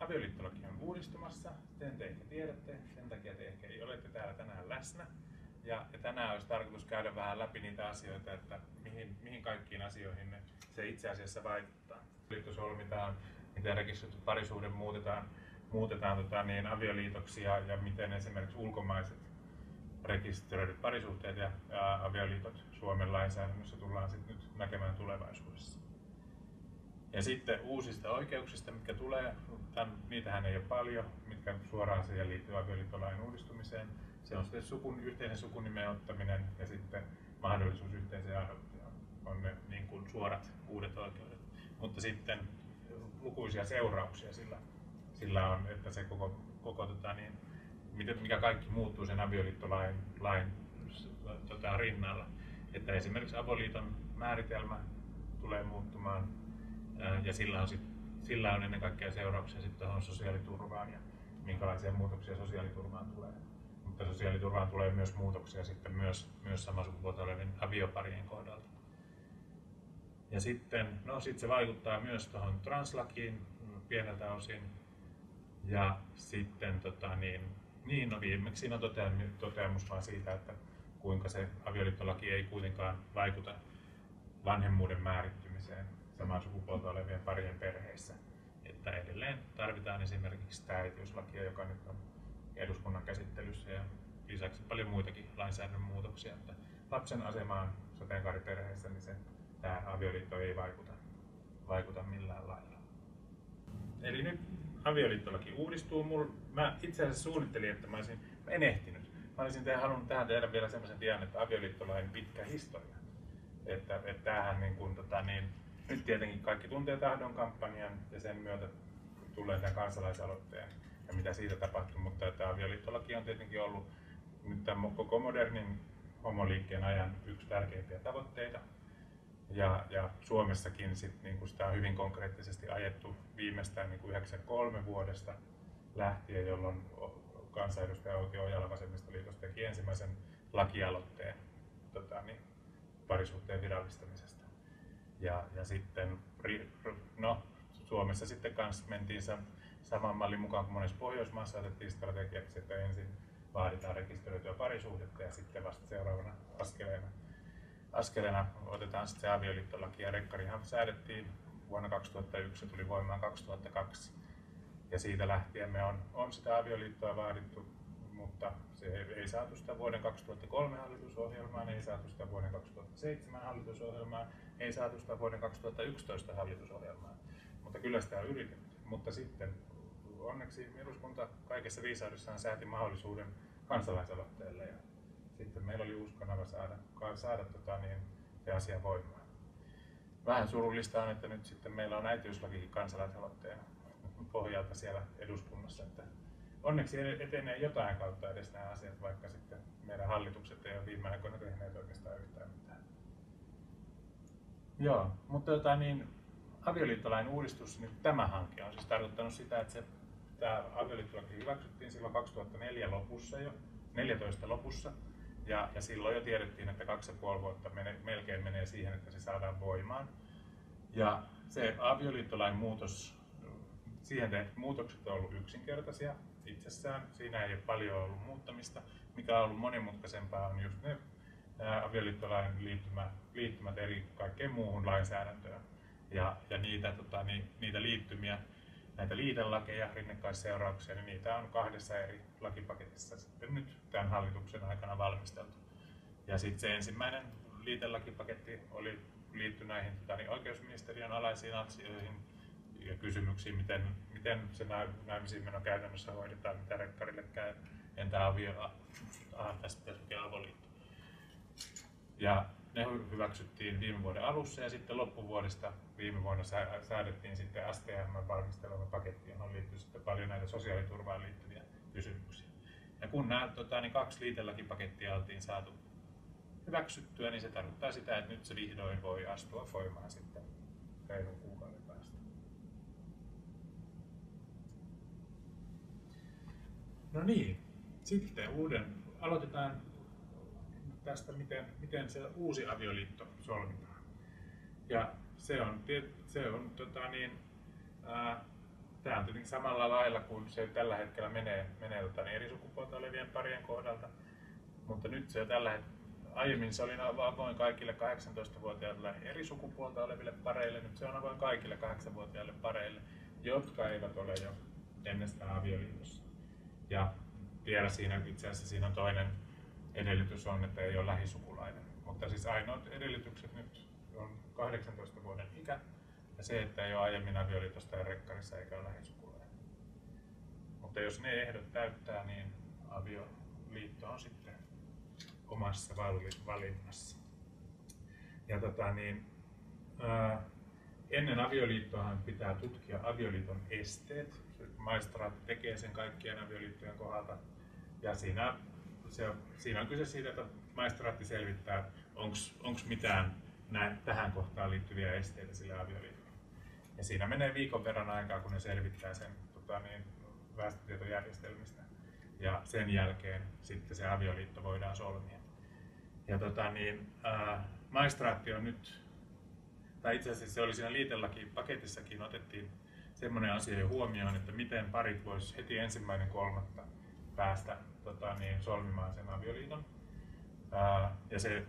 avioliittolaki on uudistumassa, sen te ehkä tiedätte, sen takia te ehkä ei olette täällä tänään läsnä. Ja, ja tänään olisi tarkoitus käydä vähän läpi niitä asioita, että mihin, mihin kaikkiin asioihin se itse asiassa vaikuttaa. Liitto solmitaan, miten rekisteröity parisuhde muutetaan, muutetaan tota, niin, avioliitoksi ja, ja miten esimerkiksi ulkomaiset rekisteröidyt parisuhteet ja, ja avioliitot Suomen lainsäädännössä tullaan sit nyt näkemään tulevaisuudessa. Ja sitten uusista oikeuksista, mitkä tulee, tämän, niitähän ei ole paljon, mitkä suoraan siihen liittyy avioliittolain uudistumiseen. Se on sitten sukun, yhteisen sukunimen ottaminen ja sitten mahdollisuus yhteiseen adoptioon on ne niin kuin suorat uudet oikeudet. Mutta sitten lukuisia seurauksia sillä, sillä on, että se koko, koko tota niin, mikä kaikki muuttuu sen avioliittolain lain, tota, rinnalla. Että esimerkiksi avoliiton määritelmä tulee muuttumaan ja sillä on, sit, sillä on ennen kaikkea seurauksia sitten tuohon sosiaaliturvaan ja minkälaisia muutoksia sosiaaliturvaan tulee. Mutta sosiaaliturvaan tulee myös muutoksia sitten myös, myös samasukupuolta olevien avioparien kohdalta. Ja sitten, no sitten se vaikuttaa myös tuohon translakiin pieneltä osin. Ja sitten tota, niin, niin no viimeksi siinä on toteamus vaan siitä, että kuinka se avioliittolaki ei kuitenkaan vaikuta vanhemmuuden määrittymiseen samaa sukupuolta olevien parien perheissä. Että edelleen tarvitaan esimerkiksi tämä äitiyslakia, joka nyt on eduskunnan käsittelyssä ja lisäksi paljon muitakin lainsäädännön muutoksia. Että lapsen asemaan sateenkaariperheessä niin se, tämä avioliitto ei vaikuta, vaikuta millään lailla. Eli nyt avioliittolaki uudistuu. Mul, mä itse asiassa suunnittelin, että mä olisin menehtinyt. Mä olisin tehdä, halunnut tähän tehdä vielä semmoisen dian, että avioliittolain pitkä historia. Että, että tämähän niin kuin, tota, niin, nyt tietenkin kaikki tuntee tahdon kampanjan ja sen myötä tulee tämän kansalaisaloitteen ja mitä siitä tapahtuu, mutta tämä avioliittolaki on tietenkin ollut nyt tämän koko modernin homoliikkeen ajan yksi tärkeimpiä tavoitteita. Ja, ja Suomessakin sit, niin kuin sitä on hyvin konkreettisesti ajettu viimeistään niin kuin 93 vuodesta lähtien, jolloin kansanedustaja Outi Ojala Vasemmistoliitosta teki ensimmäisen lakialoitteen tota, niin, parisuhteen virallistamisesta. Ja, ja sitten, no, Suomessa sitten kanssa mentiin saman mallin mukaan kuin monessa Pohjoismaassa otettiin strategiaksi, että ensin vaaditaan rekisteröityä parisuhdetta ja sitten vasta seuraavana askeleena, askeleena otetaan sitten se avioliittolaki ja rekkarihan säädettiin vuonna 2001 ja tuli voimaan 2002. Ja siitä lähtien me on, on sitä avioliittoa vaadittu, mutta se ei saatu sitä vuoden 2003 hallitusohjelmaan, ei saatu sitä vuoden 2007 hallitusohjelmaan, ei saatu sitä vuoden 2011 hallitusohjelmaan. Mutta kyllä sitä on yritetty. Mutta sitten onneksi eduskunta kaikessa viisaudessaan sääti mahdollisuuden kansalaisaloitteelle ja sitten meillä oli uskonava saada, saada tota, niin, se asia voimaan. Vähän surullista on, että nyt sitten meillä on äitiyslakikin kansalaisaloitteen pohjalta siellä eduskunnassa, että onneksi etenee jotain kautta edes nämä asiat, vaikka sitten meidän hallitukset ei ole viime aikoina tehneet oikeastaan yhtään mitään. Joo, mutta tota, niin, avioliittolain uudistus, niin tämä hanke on siis tarkoittanut sitä, että se, tämä avioliittolaki hyväksyttiin silloin 2004 lopussa jo, 14 lopussa, ja, ja silloin jo tiedettiin, että kaksi ja puoli vuotta mene, melkein menee siihen, että se saadaan voimaan. Ja se avioliittolain muutos, siihen tehdyt muutokset on ollut yksinkertaisia itsessään. Siinä ei ole paljon ollut muuttamista. Mikä on ollut monimutkaisempaa on just ne avioliittolain liittymä, liittymät eri kaikkeen muuhun lainsäädäntöön. Ja, ja niitä, tota, ni, niitä liittymiä, näitä liitelakeja, rinnakkaisseurauksia, niin niitä on kahdessa eri lakipaketissa sitten nyt tämän hallituksen aikana valmisteltu. Ja sitten se ensimmäinen liitelakipaketti oli liitty näihin tota, niin oikeusministeriön alaisiin asioihin ja kysymyksiin, miten, miten se naimisiin meno käytännössä hoidetaan, mitä rekkarille käy, entä avio, ah, tästä pitäisi avoliitto. Ja ne hyväksyttiin viime vuoden alussa ja sitten loppuvuodesta viime vuonna säädettiin sitten STM valmisteleva paketti, johon liittyy sitten paljon näitä sosiaaliturvaan liittyviä kysymyksiä. Ja kun nämä tota, niin kaksi liitelakipakettia oltiin saatu hyväksyttyä, niin se tarkoittaa sitä, että nyt se vihdoin voi astua voimaan sitten reilun kuukauden päästä. No niin, sitten uuden, aloitetaan tästä, miten, miten se uusi avioliitto solmitaan. Ja se on, se on tota niin, ää, tämä on tietenkin samalla lailla kuin se tällä hetkellä menee, menee tota, niin eri sukupuolta olevien parien kohdalta. Mutta nyt se tällä hetkellä, aiemmin se oli avoin kaikille 18-vuotiaille eri sukupuolta oleville pareille, nyt se on avoin kaikille 8-vuotiaille pareille, jotka eivät ole jo ennestään avioliitossa. Ja vielä siinä itse asiassa siinä on toinen edellytys on, että ei ole lähisukulainen. Mutta siis ainoat edellytykset nyt on 18 vuoden ikä ja se, että ei ole aiemmin avioliitosta ja rekkarissa eikä ole lähisukulainen. Mutta jos ne ehdot täyttää, niin avioliitto on sitten omassa valinnassa. Ja tota, niin, ää, ennen avioliittoahan pitää tutkia avioliiton esteet. Maistraatti tekee sen kaikkien avioliittojen kohdalta. Ja siinä, se, siinä on kyse siitä, että maistraatti selvittää, onko mitään näin, tähän kohtaan liittyviä esteitä sille avioliitolle. Ja siinä menee viikon verran aikaa, kun ne selvittää sen tota, niin, väestötietojärjestelmistä. Ja sen jälkeen sitten se avioliitto voidaan solmia. Ja tota, niin, ää, maistraatti on nyt, tai itse asiassa se oli siinä liitelläkin paketissakin, otettiin semmoinen asia jo huomioon, että miten parit vois heti ensimmäinen kolmatta päästä tota, niin, solmimaan sen avioliiton. Ää, ja se,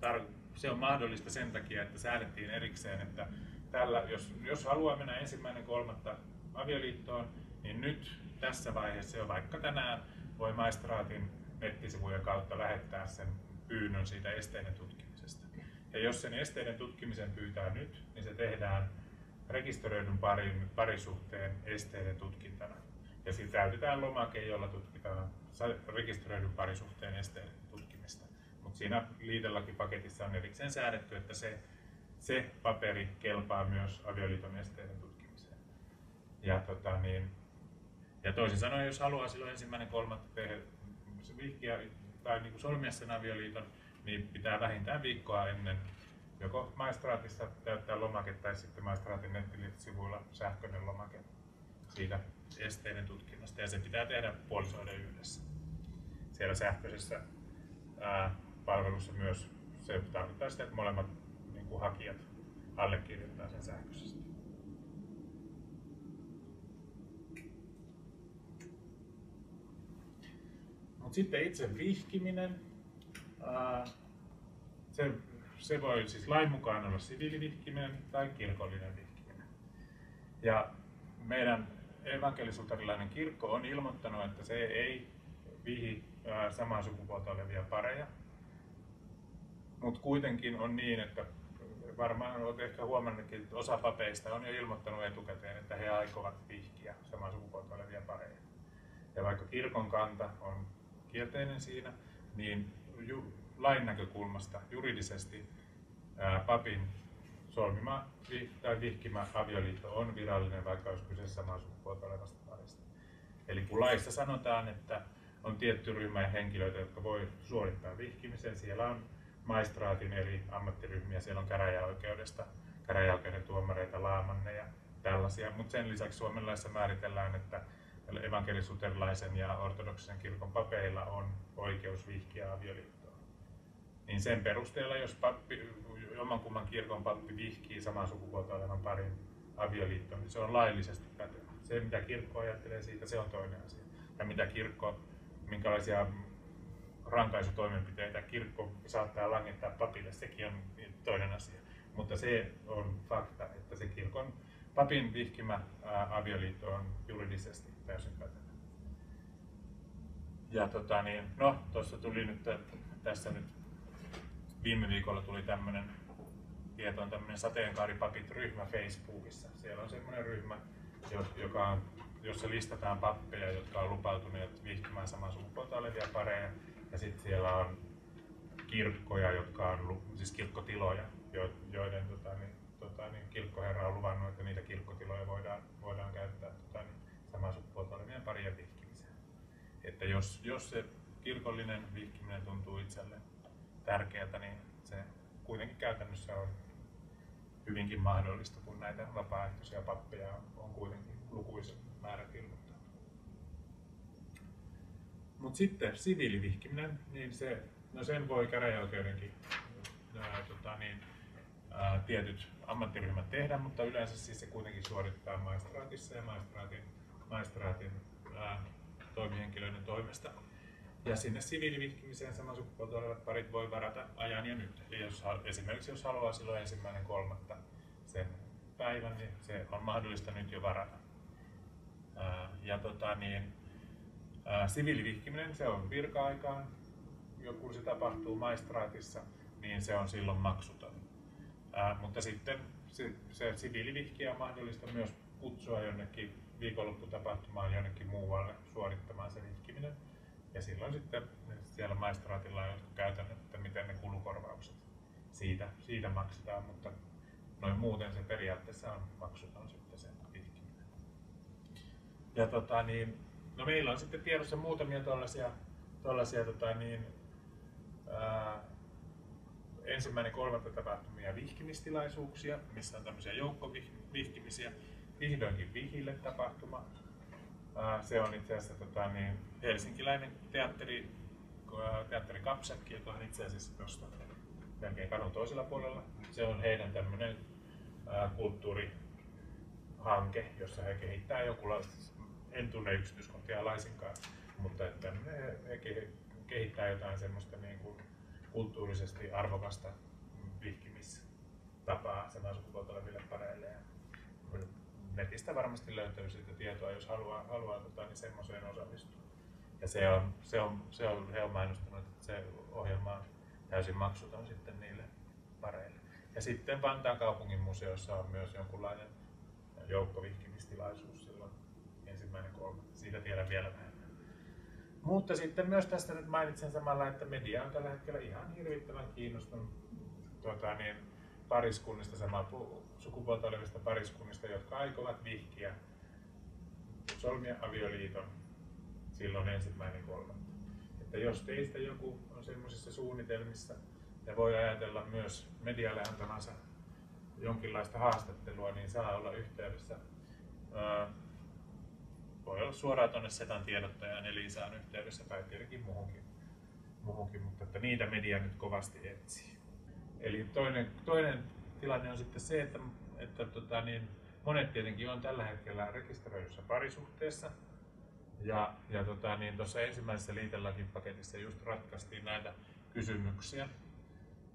tar- se on mahdollista sen takia, että säädettiin erikseen, että tällä, jos, jos haluaa mennä ensimmäinen kolmatta avioliittoon, niin nyt tässä vaiheessa jo vaikka tänään voi maistraatin nettisivujen kautta lähettää sen pyynnön siitä esteiden tutkimisesta. Ja jos sen esteiden tutkimisen pyytää nyt, niin se tehdään rekisteröidyn parin, parisuhteen esteiden tutkintana. Ja sitten täytetään lomake, jolla tutkitaan rekisteröidyn parisuhteen esteiden tutkimista. Mutta siinä liitelakipaketissa on erikseen säädetty, että se se paperi kelpaa myös avioliiton esteiden tutkimiseen. Ja, tota, niin, ja toisin sanoen, jos haluaa silloin ensimmäinen kolmatta tehdä vihkiä tai niin kuin solmia sen avioliiton, niin pitää vähintään viikkoa ennen joko maistraatissa täyttää lomake tai sitten maistraatin nettisivuilla sähköinen lomake siitä esteiden tutkinnasta. Ja se pitää tehdä puolisoiden yhdessä. Siellä sähköisessä ää, palvelussa myös se tarkoittaa sitä, että molemmat kuin hakijat allekirjoittaa sen sähköisesti. Mutta sitten itse vihkiminen, ää, se, se voi siis lain mukaan olla siviilivihkiminen tai kirkollinen vihkiminen. Ja meidän evankelisuutarilainen kirkko on ilmoittanut, että se ei vihi samaa sukupuolta olevia pareja, mutta kuitenkin on niin, että varmaan olet ehkä huomannutkin, että osa papeista on jo ilmoittanut etukäteen, että he aikovat vihkiä samaa sukupuolta olevia pareja. Ja vaikka kirkon kanta on kielteinen siinä, niin lain näkökulmasta juridisesti ää, papin solmima tai vihkimä avioliitto on virallinen, vaikka olisi kyse samaa sukupuolta olevasta parista. Eli kun laissa sanotaan, että on tietty ryhmä henkilöitä, jotka voi suorittaa vihkimisen, siellä on maistraatin eli ammattiryhmiä, siellä on käräjäoikeudesta, käräjäoikeuden tuomareita, laamanne ja tällaisia, mutta sen lisäksi suomenlaissa määritellään, että evankelisuterilaisen ja ortodoksisen kirkon papeilla on oikeus vihkiä avioliittoon. Niin sen perusteella, jos pappi, jommankumman kirkon pappi vihkii saman sukupuolta olevan parin avioliittoon, niin se on laillisesti pätevä. Se, mitä kirkko ajattelee siitä, se on toinen asia. Ja mitä kirkko, minkälaisia rankaisutoimenpiteitä kirkko saattaa langettaa papille, sekin on toinen asia. Mutta se on fakta, että se kirkon papin vihkimä avioliitto on juridisesti täysin pätevä. Ja tota niin, no, tuossa tuli nyt, tässä nyt viime viikolla tuli tämmöinen tieto tämmöinen sateenkaaripapit ryhmä Facebookissa. Siellä on semmoinen ryhmä, joka jossa listataan pappeja, jotka on lupautuneet vihkimään samaa sukupuolta olevia pareja ja sitten siellä on kirkkoja, jotka on, siis kirkkotiloja, joiden tota, niin, tota, niin, kirkkoherra on luvannut, että niitä kirkkotiloja voidaan, voidaan käyttää tota, niin, samaa sukupuolta olevien parien vihkimiseen. Että jos, jos se kirkollinen vihkiminen tuntuu itselle tärkeältä, niin se kuitenkin käytännössä on hyvinkin mahdollista, kun näitä vapaaehtoisia pappeja on kuitenkin lukuisen määrät ilmoittanut. Mutta sitten siviilivihkiminen, niin se, no sen voi käräjäoikeudenkin ää, tota, niin, ää, tietyt ammattiryhmät tehdä, mutta yleensä siis se kuitenkin suorittaa maistraatissa ja maistraatin, maistraatin ää, toimihenkilöiden toimesta. Ja sinne siviilivihkimiseen saman sukupuolta olevat parit voi varata ajan ja nyt. Eli jos, esimerkiksi jos haluaa silloin ensimmäinen kolmatta sen päivän, niin se on mahdollista nyt jo varata. Ja tota, niin, siviilivihkiminen se on virka-aikaan, kun se tapahtuu maistraatissa, niin se on silloin maksuton. Ää, mutta sitten se, se siviilivihkiä on mahdollista myös kutsua jonnekin viikonlopputapahtumaan jonnekin muualle suorittamaan se vihkiminen. Ja silloin sitten siellä maistraatilla on käytännöt, että miten ne kulukorvaukset siitä, siitä maksetaan, mutta noin muuten se periaatteessa on maksuton sitten se vihkiminen. Ja tota, niin, no meillä on sitten tiedossa muutamia tuollaisia, tuollaisia tota, niin, ää, ensimmäinen kolmatta tapahtumia vihkimistilaisuuksia, missä on tämmöisiä joukkovihkimisiä. Vihdoinkin vihille tapahtuma. Se on itse asiassa tota, niin, helsinkiläinen teatteri, teatteri Kapsakki, joka on itse asiassa tuosta melkein kadun toisella puolella. Se on heidän tämmöinen kulttuurihanke, jossa he kehittää jonkunlaista, en tunne yksityiskohtia laisinkaan, mutta että he, he kehittää jotain semmoista niin kuin kulttuurisesti arvokasta vihkimistapaa samaa sukupuolta oleville pareille. Ja netistä varmasti löytyy siitä tietoa, jos haluaa, haluaa tota, niin semmoiseen osallistua. Ja se on, se on, se on, he on mainostanut, että se ohjelma on täysin maksuton sitten niille pareille. Ja sitten Vantaan kaupungin museossa on myös jonkunlainen joukkovihkimistilaisuus silloin ensimmäinen kolme. Siitä tiedän vielä vähemmän. Mutta sitten myös tästä nyt mainitsen samalla, että media on tällä hetkellä ihan hirvittävän kiinnostunut tuota, niin, pariskunnista, samaa sukupuolta olevista pariskunnista, jotka aikovat vihkiä solmia avioliiton silloin ensimmäinen kolmatta. Että jos teistä joku on semmoisissa suunnitelmissa ja voi ajatella myös medialle antamansa jonkinlaista haastattelua, niin saa olla yhteydessä voi olla suoraan tuonne Setan tiedottajaan Elisaan yhteydessä tai tietenkin muuhunkin, muuhunkin mutta että niitä media nyt kovasti etsii. Eli toinen, toinen tilanne on sitten se, että, että tota, niin, monet tietenkin on tällä hetkellä rekisteröidyssä parisuhteessa. Ja, ja tota, niin tuossa ensimmäisessä liitelakipaketissa just ratkaistiin näitä kysymyksiä,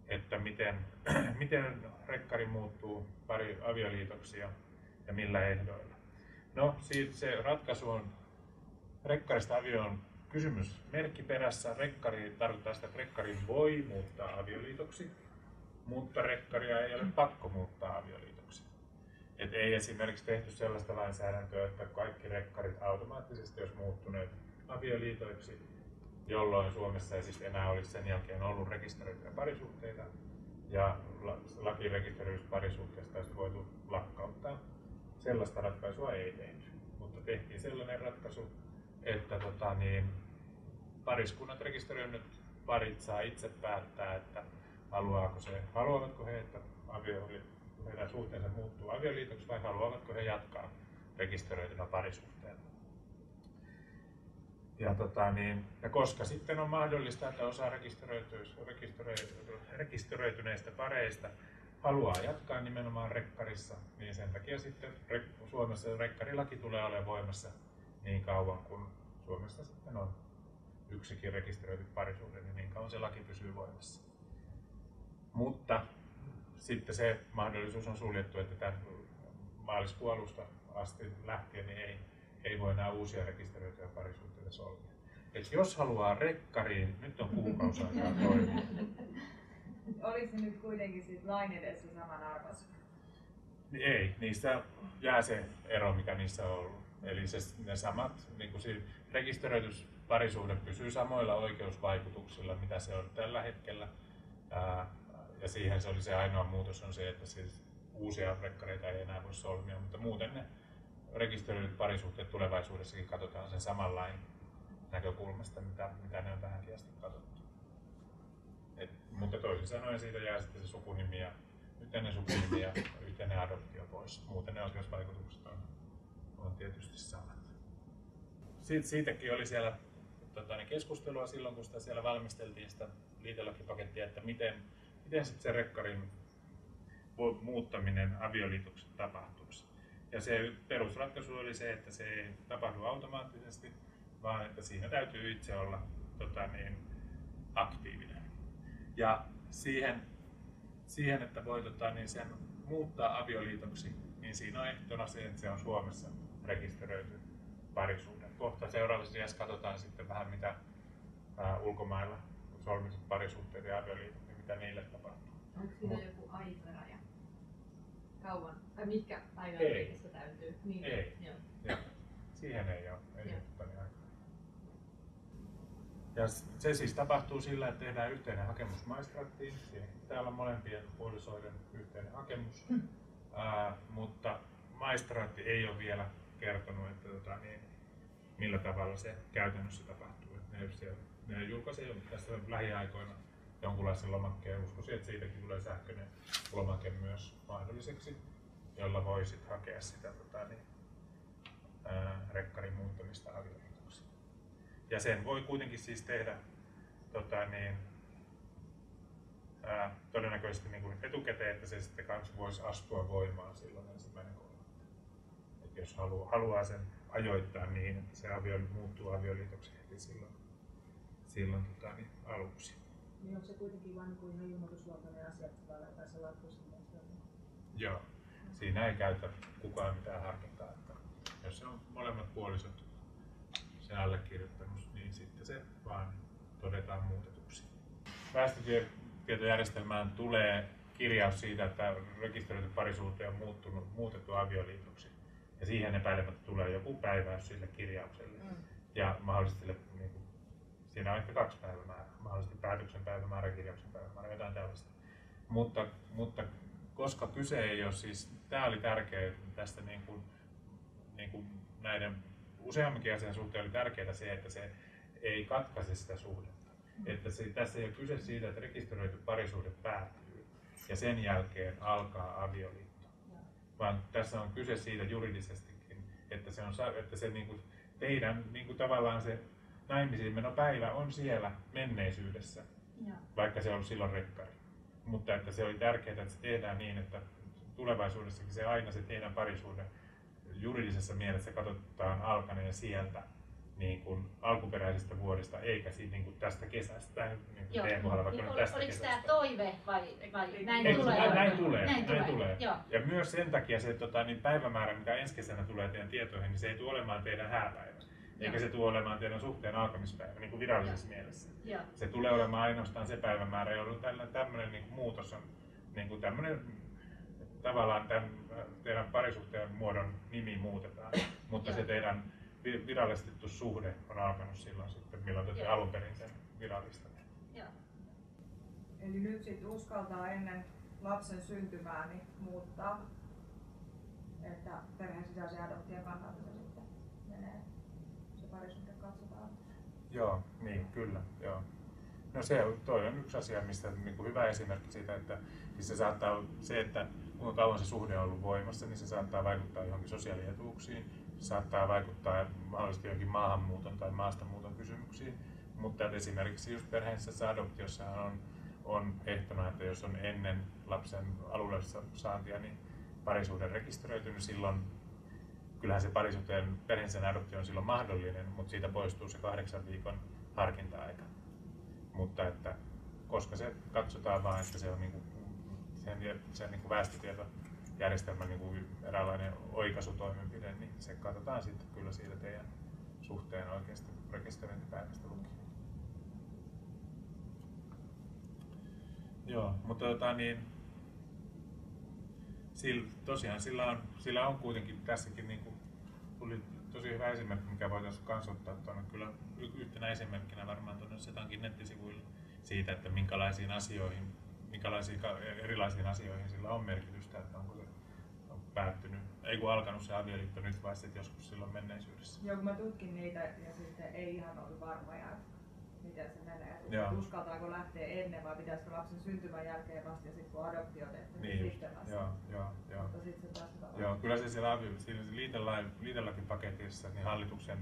että miten, miten rekkari muuttuu pari avioliitoksi ja, millä ehdoilla. No, se ratkaisu on rekkarista avioon kysymys merkkiperässä. Rekkari tarkoittaa sitä, että rekkari voi muuttaa avioliitoksi, mutta rekkaria ei ole pakko muuttaa avioliitoksi. Et ei esimerkiksi tehty sellaista lainsäädäntöä, että kaikki rekkarit automaattisesti olisi muuttuneet avioliitoiksi, jolloin Suomessa ei siis enää olisi sen jälkeen ollut rekisteröityjä parisuhteita ja laki rekisteröidystä parisuhteesta olisi voitu lakkauttaa sellaista ratkaisua ei tehty. Mutta tehtiin sellainen ratkaisu, että tota, niin, pariskunnat rekisteröinyt parit saa itse päättää, että haluaako se, haluavatko he, että avio, heidän suhteensa muuttuu avioliitoksi vai haluavatko he jatkaa rekisteröitynä parisuhteella. Ja, tota, niin, ja koska sitten on mahdollista, että osa rekisteröityneistä pareista haluaa jatkaa nimenomaan rekkarissa, niin sen takia sitten Suomessa rekkarilaki tulee olemaan voimassa niin kauan kuin Suomessa sitten on yksikin rekisteröity parisuhde, niin niin kauan se laki pysyy voimassa. Mutta sitten se mahdollisuus on suljettu, että tämän maaliskuun alusta asti lähtien niin ei, ei voi enää uusia rekisteröityjä parisuhteita solmia. Et jos haluaa rekkariin, nyt on kuukausi aikaa toimia. Olisi nyt kuitenkin sit lain edessä saman arvoisia? Ei, niistä jää se ero, mikä niissä on ollut. Eli se, ne samat, niin kuin siinä, rekisteröitys parisuhde pysyy samoilla oikeusvaikutuksilla, mitä se on tällä hetkellä. Ää, ja siihen se oli se ainoa muutos on se, että siis uusia rekkareita ei enää voi solmia, mutta muuten ne rekisteröidyt parisuhteet tulevaisuudessakin katsotaan sen saman lain näkökulmasta, mitä, mitä ne on tähänkin asti katsottu. Et, mutta toisin sanoen siitä jää sitten se sukunimi ja yhteinen sukunimi ja yhteinen adoptio pois. Muuten ne oikeusvaikutukset on, on tietysti samat. Siit, siitäkin oli siellä tota, niin keskustelua silloin, kun sitä siellä valmisteltiin sitä liitelakipakettia, että miten, miten sitten se rekkarin muuttaminen avioliitoksi tapahtuisi. Ja se perusratkaisu oli se, että se ei tapahdu automaattisesti, vaan että siinä täytyy itse olla tota, niin, aktiivinen. Ja siihen, siihen että voi tota, niin sen muuttaa avioliitoksi, niin siinä on ehtona se, että se on Suomessa rekisteröity parisuhde. Kohta seuraavassa katsotaan sitten vähän mitä ää, ulkomailla solmitut parisuhteet ja avioliitot, mitä niille tapahtuu. Onko siinä joku aikaraja? Kauan? Tai mitkä päivän Ei. liikessä täytyy? Niin. Ei. Joo. Ja siihen ei ole, niin aikaa. Ja se siis tapahtuu sillä, että tehdään yhteinen hakemus maistraattiin. Siihen pitää olla molempien puolisoiden yhteinen hakemus. Ää, mutta maistraatti ei ole vielä kertonut, että tota, niin, millä tavalla se käytännössä tapahtuu. Et ne, siellä, ne julkaisee tässä lähiaikoina jonkunlaisen lomakkeen. Uskoisin, että siitäkin tulee sähköinen lomake myös mahdolliseksi, jolla voi sit hakea sitä tota, niin, ää, rekkarin muuttamista avioliitoksi. Ja sen voi kuitenkin siis tehdä tota, niin, ää, todennäköisesti niin kuin etukäteen, että se sitten kanssa voisi astua voimaan silloin ensimmäinen kolmatta. Et jos haluaa, haluaa sen ajoittaa niin, että se avio muuttuu avioliitoksi heti silloin, silloin tota, niin, aluksi. Niin onko se kuitenkin vain kuin ihan ilmoitusluontoinen asia, että se Joo. Siinä ei käytä kukaan mitään harkintaa. Että jos se on molemmat puolisot sen allekirjoittanut, niin sitten se vaan todetaan muutetuksi. Väestötietojärjestelmään tulee kirjaus siitä, että rekisteröity parisuhde on muuttunut, muutettu avioliitoksi. Ja siihen epäilemättä tulee joku päiväys sille kirjaukselle. Mm. Ja mahdollisesti niin siinä on ehkä kaksi päivämäärää, mahdollisesti päätöksen päivämäärä, kirjauksen päivämäärä, jotain tällaista. Mutta, mutta koska kyse ei ole siis, tämä oli tärkeää tästä niin kuin, niin kuin näiden useammankin asian suhteen oli tärkeää se, että se ei katkaise sitä suhdetta. Että se, tässä ei ole kyse siitä, että rekisteröity parisuhde päättyy ja sen jälkeen alkaa avioliitto. Vaan tässä on kyse siitä juridisestikin, että se on, että se niin kuin, teidän niin kuin tavallaan se naimisiin menopäivä on siellä menneisyydessä, Joo. vaikka se on ollut silloin rekkari. Mutta että se oli tärkeää, että se tehdään niin, että tulevaisuudessakin se aina se teidän parisuhde juridisessa mielessä katsotaan alkaneen sieltä niin kuin alkuperäisestä vuodesta, eikä siitä niin kuin tästä kesästä, niin kuin Joo. teidän kohdalla vaikka Niin, ol- tästä oliko kesästä. tämä toive vai, vai näin Ei, tulee? näin, olemaan? näin tulee, Näin, näin tulee. Joo. Ja myös sen takia se tota, niin päivämäärä, mikä ensi kesänä tulee teidän tietoihin, niin se ei tule olemaan teidän hääpäivä. Eikä se tule olemaan teidän suhteen alkamispäivä, niin kuin virallisessa mielessä. Joo. Se tulee olemaan ainoastaan se päivämäärä, jolloin tällä, tämmöinen niin kuin muutos on niin kuin tämmöinen, tavallaan tämän, teidän parisuhteen muodon nimi muutetaan, mutta se Joo. teidän vi- virallistettu suhde on alkanut silloin sitten, milloin te Joo. alun perin sen virallistatte. Joo. Eli nyt sitten uskaltaa ennen lapsen syntymää niin muuttaa, että perheen sisäisen adoption kannalta se se parisuhde katsotaan. Joo, niin kyllä, joo. No se toi on yksi asia, mistä niin kuin hyvä esimerkki siitä, että siis se saattaa se, että kuinka kauan se suhde on ollut voimassa, niin se saattaa vaikuttaa johonkin sosiaalietuuksiin, se saattaa vaikuttaa mahdollisesti johonkin maahanmuuton tai maastamuuton kysymyksiin, mutta esimerkiksi just perheessä adoptiossa on, on ehtona, että jos on ennen lapsen alulle saantia, niin parisuhde rekisteröitynyt, silloin kyllähän se parisuhteen perheen adoptio on silloin mahdollinen, mutta siitä poistuu se kahdeksan viikon harkinta-aika. Mutta että koska se katsotaan vain, että se on niinku, sen, sen niinku väestötietojärjestelmän niinku eräänlainen oikaisutoimenpide, niin se katsotaan sitten kyllä siitä teidän suhteen oikeasta rekisteröintipäivästä lukien. Joo, mutta tota niin, sillä, tosiaan sillä on, sillä on kuitenkin tässäkin niin kuin, tuli tosi hyvä esimerkki, mikä voitaisiin kanssa ottaa tuonne kyllä yhtenä esimerkkinä varmaan tuonne Setankin nettisivuille siitä, että minkälaisiin asioihin, minkälaisiin erilaisiin asioihin sillä on merkitystä, että onko se on päättynyt, ei kun alkanut se avioliitto nyt vai sitten joskus silloin menneisyydessä. Joo, kun mä tutkin niitä ja sitten ei ihan ollut varmoja, että miten se menee. Joo. Uskaltaako lähteä ennen vai pitäisikö lapsen syntymän jälkeen vasta ja sitten kun adoptio tehty, niin, Niin, sitten vasta. joo, joo, joo. Mutta sitten se tapauksessa. Joo, kyllä se siellä siinä liitelakipaketissa, niin hallituksen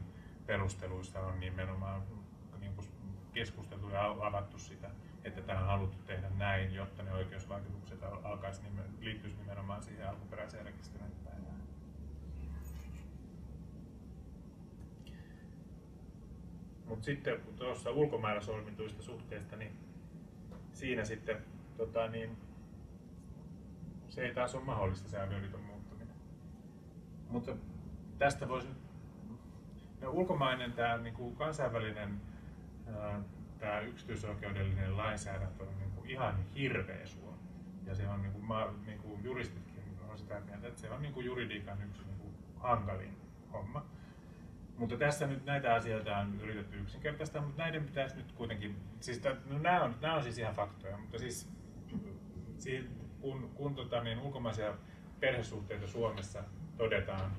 perusteluissa on nimenomaan niin kuin keskusteltu ja av- avattu sitä, että tämä on haluttu tehdä näin, jotta ne oikeusvaikutukset al- alkaisi liittyisi nimenomaan siihen alkuperäiseen rekisteröintipäivään. Mutta sitten tuossa ulkomailla solmituista suhteista, niin siinä sitten tota, niin, se ei taas ole mahdollista se avioliiton muuttuminen. Mutta tästä voisi no, ulkomainen tämä niin kuin kansainvälinen tämä yksityisoikeudellinen lainsäädäntö on niin kuin ihan hirveä suo. Ja se on niin kuin, ma, niin kuin juristitkin on sitä mieltä, että se on niin kuin juridiikan yksi niin kuin hankalin homma. Mutta tässä nyt näitä asioita on yritetty yksinkertaistaa, mutta näiden pitäisi nyt kuitenkin, siis t- no nämä, on, nämä on siis ihan faktoja, mutta siis kun, kun tota, niin ulkomaisia perhesuhteita Suomessa todetaan,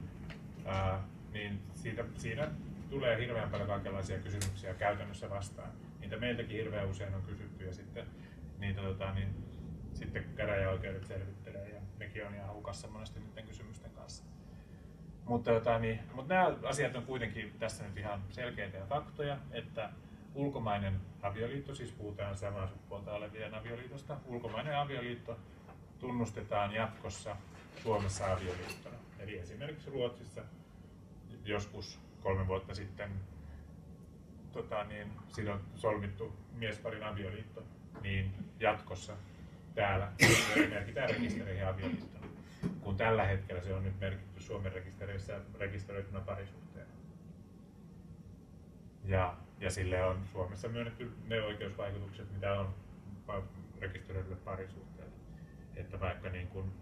ää, niin siitä, siinä tulee hirveän paljon kaikenlaisia kysymyksiä käytännössä vastaan. Niitä meiltäkin hirveän usein on kysytty ja sitten niitä tota, niin, sitten käräjäoikeudet selvittelee ja nekin on ihan hukassa monesti niiden kysymysten kanssa. Mutta, tota, niin, mutta nämä asiat on kuitenkin tässä nyt ihan selkeitä ja faktoja, että ulkomainen avioliitto, siis puhutaan samaa sukupuolta olevien avioliitosta, ulkomainen avioliitto tunnustetaan jatkossa Suomessa avioliittona. Eli esimerkiksi Ruotsissa joskus kolme vuotta sitten tota, niin, sidot, solmittu miesparin avioliitto, niin jatkossa täällä merkitään rekistereihin avioliittona. Kun tällä hetkellä se on nyt merkitty Suomen rekistereissä rekisteröitynä parisuhteena. Ja, ja sille on Suomessa myönnetty ne oikeusvaikutukset, mitä on rekisteröidylle parisuhteelle. Että vaikka niin kuin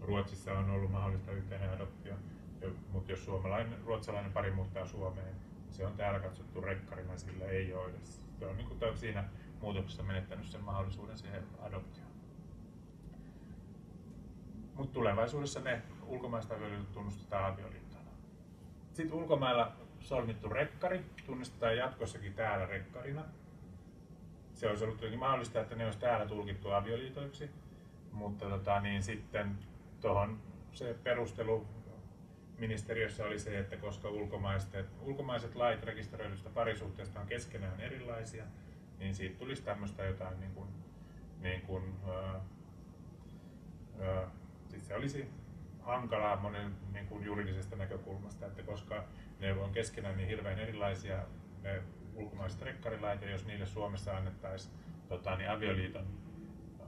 Ruotsissa on ollut mahdollista yhteinen adoptio, mutta jos suomalainen, ruotsalainen pari muuttaa Suomeen, se on täällä katsottu rekkarina, sillä ei ole edes. Se on niin kuin siinä muutoksessa menettänyt sen mahdollisuuden siihen adoptioon. Mutta tulevaisuudessa ne ulkomaiset avioliitot tunnustetaan avioliittona. Sitten ulkomailla solmittu rekkari tunnistetaan jatkossakin täällä rekkarina. Se olisi ollut tietenkin mahdollista, että ne olisi täällä tulkittu avioliitoiksi, mutta tota, niin sitten tuohon se perustelu ministeriössä oli se, että koska ulkomaiset, ulkomaiset lait rekisteröidystä parisuhteesta on keskenään erilaisia, niin siitä tulisi tämmöistä jotain niin kuin, niin kuin, siis se olisi hankalaa monen niin kuin juridisesta näkökulmasta, että koska ne on keskenään niin hirveän erilaisia ne ulkomaiset rekkarilait, ja jos niille Suomessa annettaisiin tota, niin avioliiton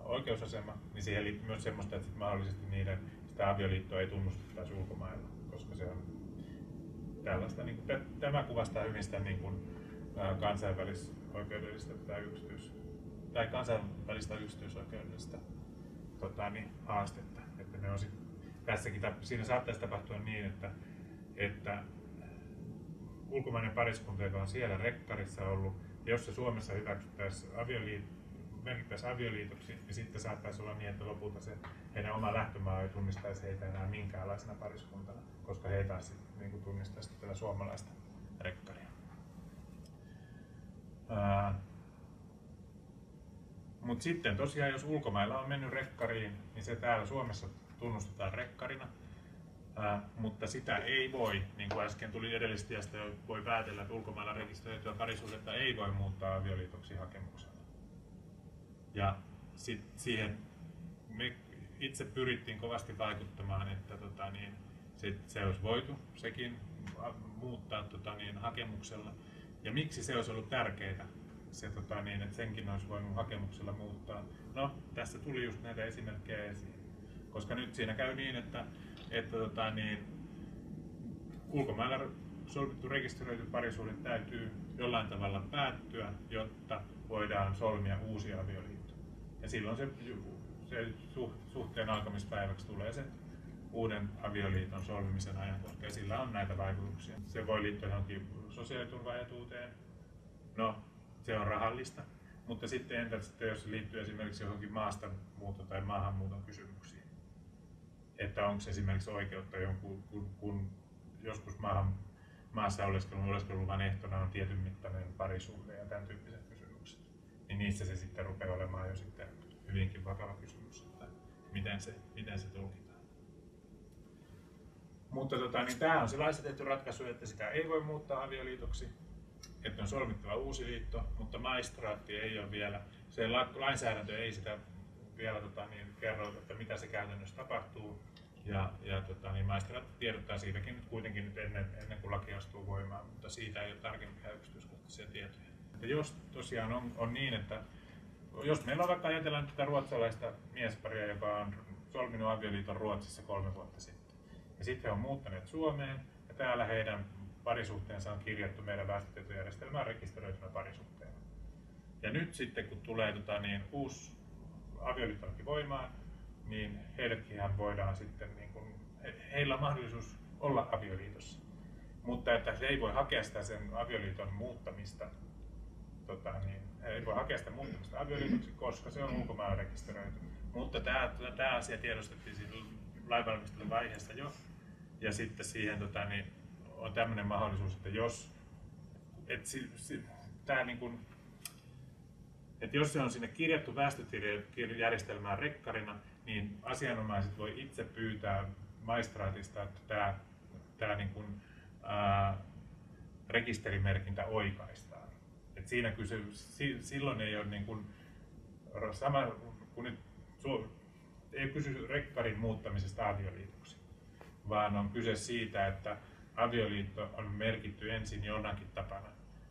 oikeusasema, niin siihen liittyy myös semmoista, että mahdollisesti niiden sitä avioliittoa ei tunnustettaisi ulkomailla, koska se on tällaista, niin kuin, tämä kuvastaa hyvin sitä niin kuin, kansainvälisoikeudellista tai yksityis, tai kansainvälistä yksityisoikeudellista tota, niin, haastetta. Että ne on sit, tässäkin, siinä saattaisi tapahtua niin, että, että ulkomainen pariskunta, joka on siellä rekkarissa ollut, jos se Suomessa hyväksyttäisiin avioliitto, merkittäisiin avioliitoksi, niin sitten saattaisi olla niin, että lopulta se heidän oma lähtömaa ei tunnistaisi heitä enää minkäänlaisena pariskuntana, koska he taas niin tunnistaisi tätä suomalaista rekkaria. Mutta sitten tosiaan, jos ulkomailla on mennyt rekkariin, niin se täällä Suomessa tunnustetaan rekkarina, Ää, mutta sitä ei voi, niin kuin äsken tuli edellisestä voi päätellä, että ulkomailla rekisteröityä parisuhdetta ei voi muuttaa avioliitoksi hakemuksella. Ja sit siihen me itse pyrittiin kovasti vaikuttamaan, että tota, niin, se, se olisi voitu sekin muuttaa tota, niin, hakemuksella. Ja miksi se olisi ollut tärkeää, se, tota, niin, että senkin olisi voinut hakemuksella muuttaa. No, tässä tuli just näitä esimerkkejä esiin. Koska nyt siinä käy niin, että että tota, niin, ulkomailla solmittu rekisteröity parisuhde täytyy jollain tavalla päättyä, jotta voidaan solmia uusi avioliitto. Ja silloin se, se suhteen alkamispäiväksi tulee se uuden avioliiton solmimisen ajankohta ja sillä on näitä vaikutuksia. Se voi liittyä johonkin sosiaaliturvaetuuteen. No, se on rahallista. Mutta sitten entä sitten, jos se liittyy esimerkiksi johonkin maasta muuton tai maahanmuuton kysymyksiin? että onko esimerkiksi oikeutta jonkun, kun, kun joskus maahan, maassa oleskelun oleskeluluvan ehtona on tietyn mittainen parisuhde ja tämän tyyppiset kysymykset, niin niissä se sitten rupeaa olemaan jo sitten hyvinkin vakava kysymys, että miten se, miten se tulkitaan. Mutta tota, niin tämä on se tehty ratkaisu, että sitä ei voi muuttaa avioliitoksi, että on solmittava uusi liitto, mutta maistraatti ei ole vielä, se lainsäädäntö ei sitä vielä tota, niin, kerro, että mitä se käytännössä tapahtuu. Ja, ja tota, niin maistraatti tiedottaa siitäkin nyt kuitenkin nyt ennen, ennen kuin laki astuu voimaan, mutta siitä ei ole tarkempia yksityiskohtaisia tietoja. Että jos tosiaan on, on niin, että jos meillä on vaikka ajatellaan tätä ruotsalaista miesparia, joka on solminut avioliiton Ruotsissa kolme vuotta sitten. Ja sitten he on muuttaneet Suomeen ja täällä heidän parisuhteensa on kirjattu meidän väestötietojärjestelmään rekisteröitynä parisuhteena. Ja nyt sitten kun tulee tota, niin, uusi avioliittolaki voimaan, niin heidätkin voidaan sitten, niin kun, he, heillä on mahdollisuus olla avioliitossa. Mutta että he ei voi hakea sitä sen avioliiton muuttamista, tota, niin, he ei voi hakea sitä muuttamista avioliitoksi, koska se on ulkomailla rekisteröity. Mutta tämä, tämä asia tiedostettiin siinä lainvalmistelun vaiheessa jo. Ja sitten siihen tota, niin, on tämmöinen mahdollisuus, että jos et si, si, tää niin kun, et jos se on sinne kirjattu väestötietojärjestelmään rekkarina, niin asianomaiset voi itse pyytää maistraatista, että tämä, tämä niin kuin, ää, rekisterimerkintä oikaistaan. Et siinä kysy, silloin ei ole niin kuin, sama, kun nyt ei kysy rekkarin muuttamisesta avioliitoksi, vaan on kyse siitä, että avioliitto on merkitty ensin jonakin tapana,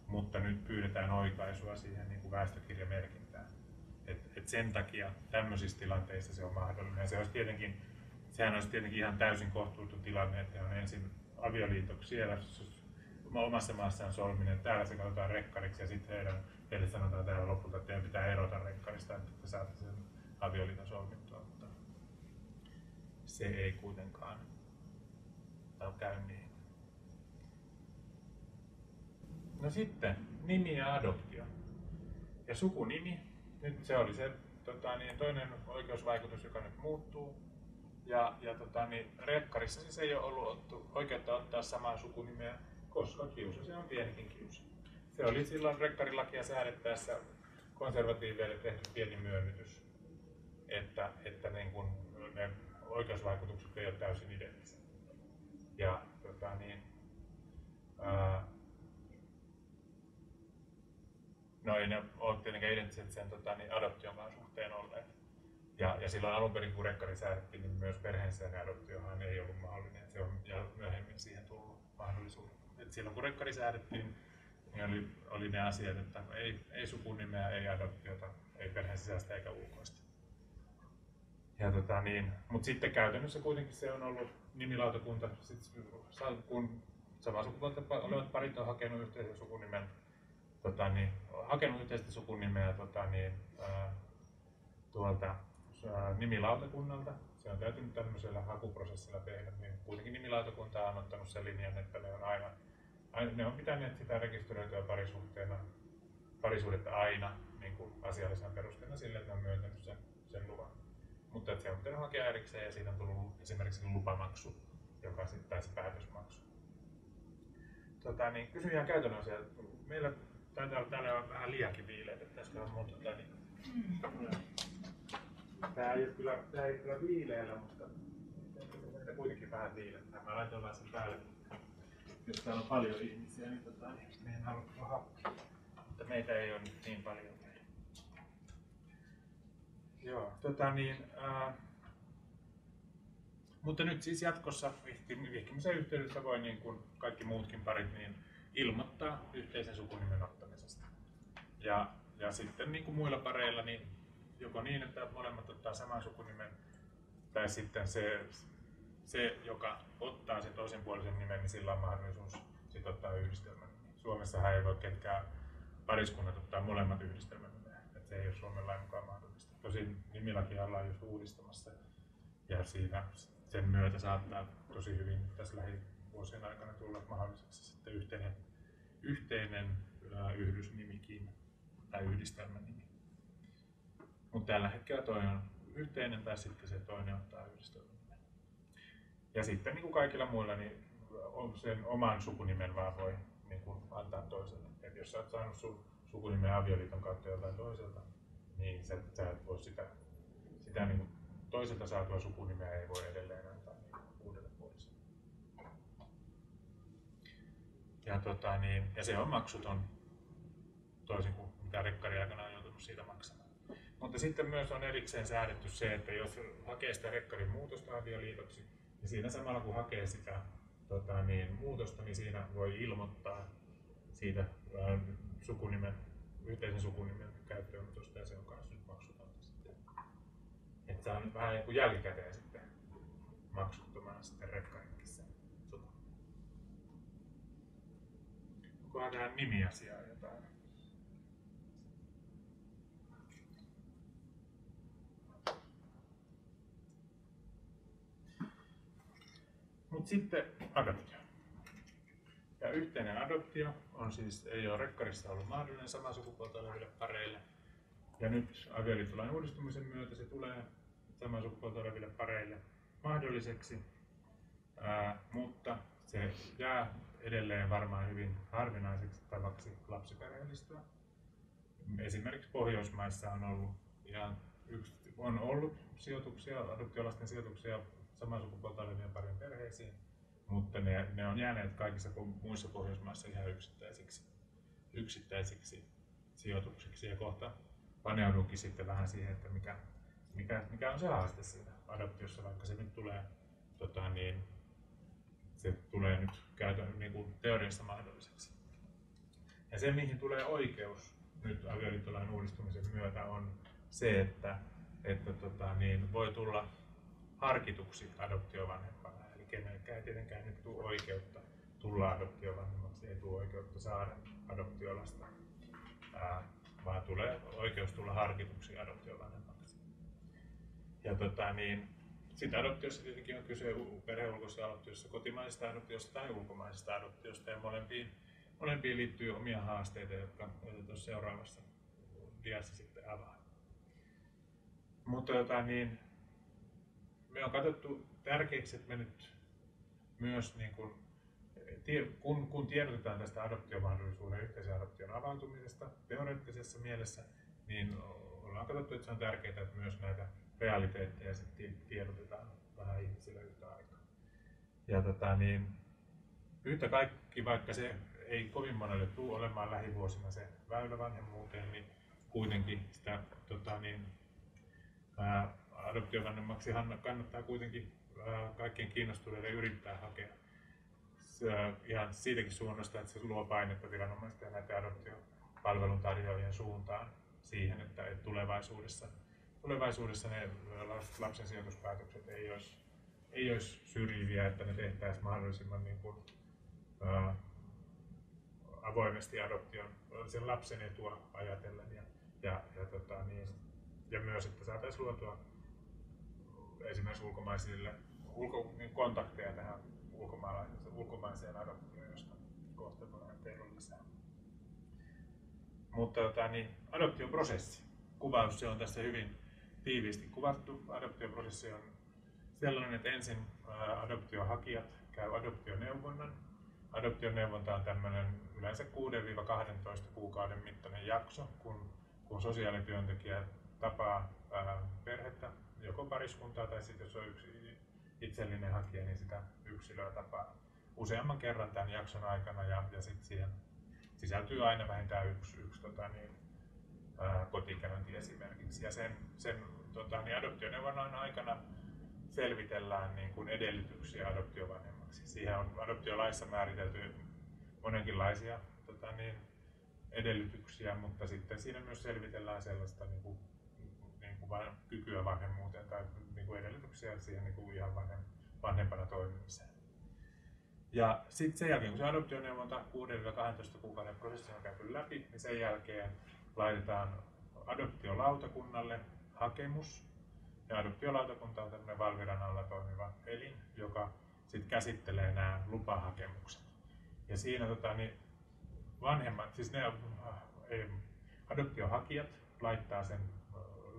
mutta nyt pyydetään oikaisua siihen niin kuin väestökirjamerkintään. Et, et sen takia tämmöisissä tilanteissa se on mahdollinen. Ja se olisi tietenkin, sehän olisi tietenkin ihan täysin kohtuuton tilanne, että on ensin avioliitoksi siellä omassa maassaan solminen, täällä se katsotaan rekkariksi ja sitten heidän, heille sanotaan täällä lopulta, että teidän pitää erota rekkarista, että te saatte sen avioliiton solmittua, mutta se ei kuitenkaan käy niin. No sitten nimi ja adoptio. Ja sukunimi, nyt se oli se tota, niin toinen oikeusvaikutus, joka nyt muuttuu. Ja, ja tota, niin, rekkarissa siis ei ole ollut ottu, oikeutta ottaa samaa sukunimeä, koska kiusa se on pienikin kiusa. Se oli silloin rekkarilakia säädettäessä konservatiiveille tehty pieni myönnytys, että, että niin kun ne oikeusvaikutukset ei ole täysin identtiset. Ja tota, niin, ää, no ei ne ole tietenkään identtiset sen tota, niin adoption suhteen olleet. Ja, ja silloin alun perin, kun rekkari säädettiin, niin myös perheensisäinen adoptiohan ei ollut mahdollinen. Se on ja myöhemmin siihen tullut mahdollisuus. Et silloin kun rekkari säädettiin, niin oli, oli ne asiat, että ei, ei sukunimeä, ei adoptiota, ei perheen sisäistä eikä ulkoista. Ja tota niin, mutta sitten käytännössä kuitenkin se on ollut nimilautakunta, sit, kun samaa sukupuolta olevat parit on hakenut yhteisen sukunimen, tota niin, hakenut yhteistä sukunimeä tota niin, ää, tuolta ää, nimilautakunnalta. Se on täytynyt tämmöisellä hakuprosessilla tehdä, niin kuitenkin nimilautakunta on ottanut sen linjan, että ne on aina, aina ne on pitäneet sitä rekisteröityä parisuhteena, parisuudetta aina niin kuin asiallisena perusteena sille, että ne on myöntänyt sen, sen luvan. Mutta että se on pitänyt hakea erikseen ja siitä on tullut esimerkiksi lupamaksu, joka sitten taisi päätösmaksu. Tota, niin kysyn ihan käytännön asia. Meillä taitaa olla täällä on vähän liiankin viileitä, pitäisikö on muuta tota, niin... Tää ei ole kyllä, tää ei kyllä viileellä, mutta että kuitenkin vähän viilettä. Mä laitoin sen päälle, jos täällä on paljon ihmisiä, niin, tota, niin me en halua happi. Mutta meitä ei ole nyt niin paljon. Joo, tota niin, ää, mutta nyt siis jatkossa vihkimisen yhteydessä voi niin kuin kaikki muutkin parit niin ilmoittaa yhteisen sukunimen. Ja, ja sitten niin kuin muilla pareilla, niin joko niin, että molemmat ottaa saman sukunimen, tai sitten se, se joka ottaa sen toisen puolisen nimen, niin sillä on mahdollisuus sit ottaa yhdistelmän. Suomessahan ei voi ketkään pariskunnat ottaa molemmat yhdistelmän että se ei ole Suomen lain mukaan mahdollista. Tosin nimilakia ollaan just uudistamassa ja siinä sen myötä saattaa tosi hyvin tässä lähivuosien aikana tulla mahdolliseksi sitten yhteinen, yhteinen yhdysnimikin tai yhdistelmänimi. Mutta tällä hetkellä toinen on yhteinen tai sitten se toinen ottaa yhdistelmänimen. Ja sitten niin kuin kaikilla muilla, niin sen oman sukunimen vaan voi niin kuin antaa toiselle. Et jos sä oot saanut sun sukunimen avioliiton kautta jotain toiselta, niin sä, sä et voi sitä, sitä niin kuin toiselta saatua sukunimeä ei voi edelleen antaa niin uudelle puolisolle. Ja, tota, niin, ja se on maksuton toisin kuin mitä rekkari aikana on joutunut siitä maksamaan. Mutta sitten myös on erikseen säädetty se, että jos hakee sitä rekkarin muutosta avioliitoksi, niin siinä samalla kun hakee sitä tota, niin, muutosta, niin siinä voi ilmoittaa siitä ää, sukunimen, yhteisen sukunimen käyttöönotosta ja se on kanssa nyt maksutonta sitten. Että saa nyt vähän kuin jälkikäteen sitten maksuttomana sitten rekkarinkin sen sukunimen. Onkohan tähän jotain? Mutta sitten adoptio. Ja yhteinen adoptio on siis, ei ole rekkarissa ollut mahdollinen samaa sukupuolta oleville pareille. Ja nyt avioliittolain uudistumisen myötä se tulee samaa sukupuolta oleville pareille mahdolliseksi. Ää, mutta se jää edelleen varmaan hyvin harvinaiseksi tavaksi lapsiperheellistyä. Esimerkiksi Pohjoismaissa on ollut ihan yksi, on ollut sijoituksia, adoptiolasten sijoituksia samaa sukupuolta olevien parien perheisiin, mutta ne, ne on jääneet kaikissa muissa Pohjoismaissa ihan yksittäisiksi, yksittäisiksi sijoituksiksi. Ja kohta paneudunkin sitten vähän siihen, että mikä, mikä, mikä on se haaste siinä adoptiossa, vaikka se nyt tulee, tota niin, se tulee nyt käytön, niin kuin teoriassa mahdolliseksi. Ja se, mihin tulee oikeus nyt avioliittolain uudistumisen myötä, on se, että, että tota, niin, voi tulla harkituksi adoptiovanhempana. Eli kenellekään ei tietenkään nyt tule oikeutta tulla adoptiovanhemmaksi, ei tule oikeutta saada adoptiolasta, vaan tulee oikeus tulla harkituksi adoptiovanhemmaksi. Ja tota, niin, sitten adoptiossa tietenkin on kyse perheulkoisessa adoptiossa kotimaisesta adoptiosta tai ulkomaisesta adoptiosta ja molempiin, molempiin liittyy omia haasteita, jotka tuossa seuraavassa diassa sitten avaa. Mutta tota, niin, me on katsottu tärkeäksi, että me nyt myös niin kun, kun, kun tiedotetaan tästä adoptiomahdollisuuden yhteisen adoption avautumisesta teoreettisessa mielessä, niin ollaan katsottu, että se on tärkeää, että myös näitä realiteetteja sitten tiedotetaan vähän ihmisille yhtä aikaa. Ja tota, niin, yhtä kaikki, vaikka se ei kovin monelle tule olemaan lähivuosina se väylä vanhemmuuteen, niin kuitenkin sitä tota, niin, ää, adoptiovanhemmaksihan kannattaa kuitenkin kaikkien kiinnostuneiden yrittää hakea. Ihan siitäkin suunnasta, että se luo painetta viranomaisten ja näiden adoptiopalvelun tarjoajien suuntaan siihen, että tulevaisuudessa, tulevaisuudessa ne lapsen sijoituspäätökset ei olisi, ei olisi syrjiviä, että ne tehtäisiin mahdollisimman niin kuin, ää, avoimesti adoption, sen lapsen etua ajatellen ja, ja, ja, tota, niin, ja myös, että saataisiin luotua esimerkiksi ulkomaisille ulko, niin kontakteja tähän ulkomaiseen adoptioon, josta kohta voidaan tehdä lisää. Mutta tota, niin, adoptioprosessi, kuvaus, se on tässä hyvin tiiviisti kuvattu. Adoptioprosessi on sellainen, että ensin adoptiohakijat käy adoptioneuvonnan. Adoptioneuvonta on tämmöinen yleensä 6-12 kuukauden mittainen jakso, kun, kun sosiaalityöntekijä tapaa perhettä joko pariskuntaa tai sitten jos on yksi itsellinen hakija, niin sitä yksilöä tapaa useamman kerran tämän jakson aikana ja, ja sitten siihen sisältyy aina vähintään yksi, yksi tota, niin, ää, kotikäynti esimerkiksi. Ja sen, sen tota, niin adoptioneuvonnan aikana selvitellään niin kuin edellytyksiä adoptiovanhemmaksi. Siihen on adoptiolaissa määritelty monenkinlaisia tota, niin, edellytyksiä, mutta sitten siinä myös selvitellään sellaista niin kuin kykyä vanhemmuuteen tai niin kuin edellytyksiä siihen niin kuin ihan vanhem, vanhempana toimimiseen. Ja sitten sen jälkeen, kun se adoptioneuvonta 6-12 kuukauden prosessi on käyty läpi, niin sen jälkeen laitetaan adoptiolautakunnalle hakemus. Ja adoptiolautakunta on tämmöinen Valviran alla toimiva elin, joka sitten käsittelee nämä lupahakemukset. Ja siinä tota, niin vanhemmat, siis ne ei, adoptiohakijat laittaa sen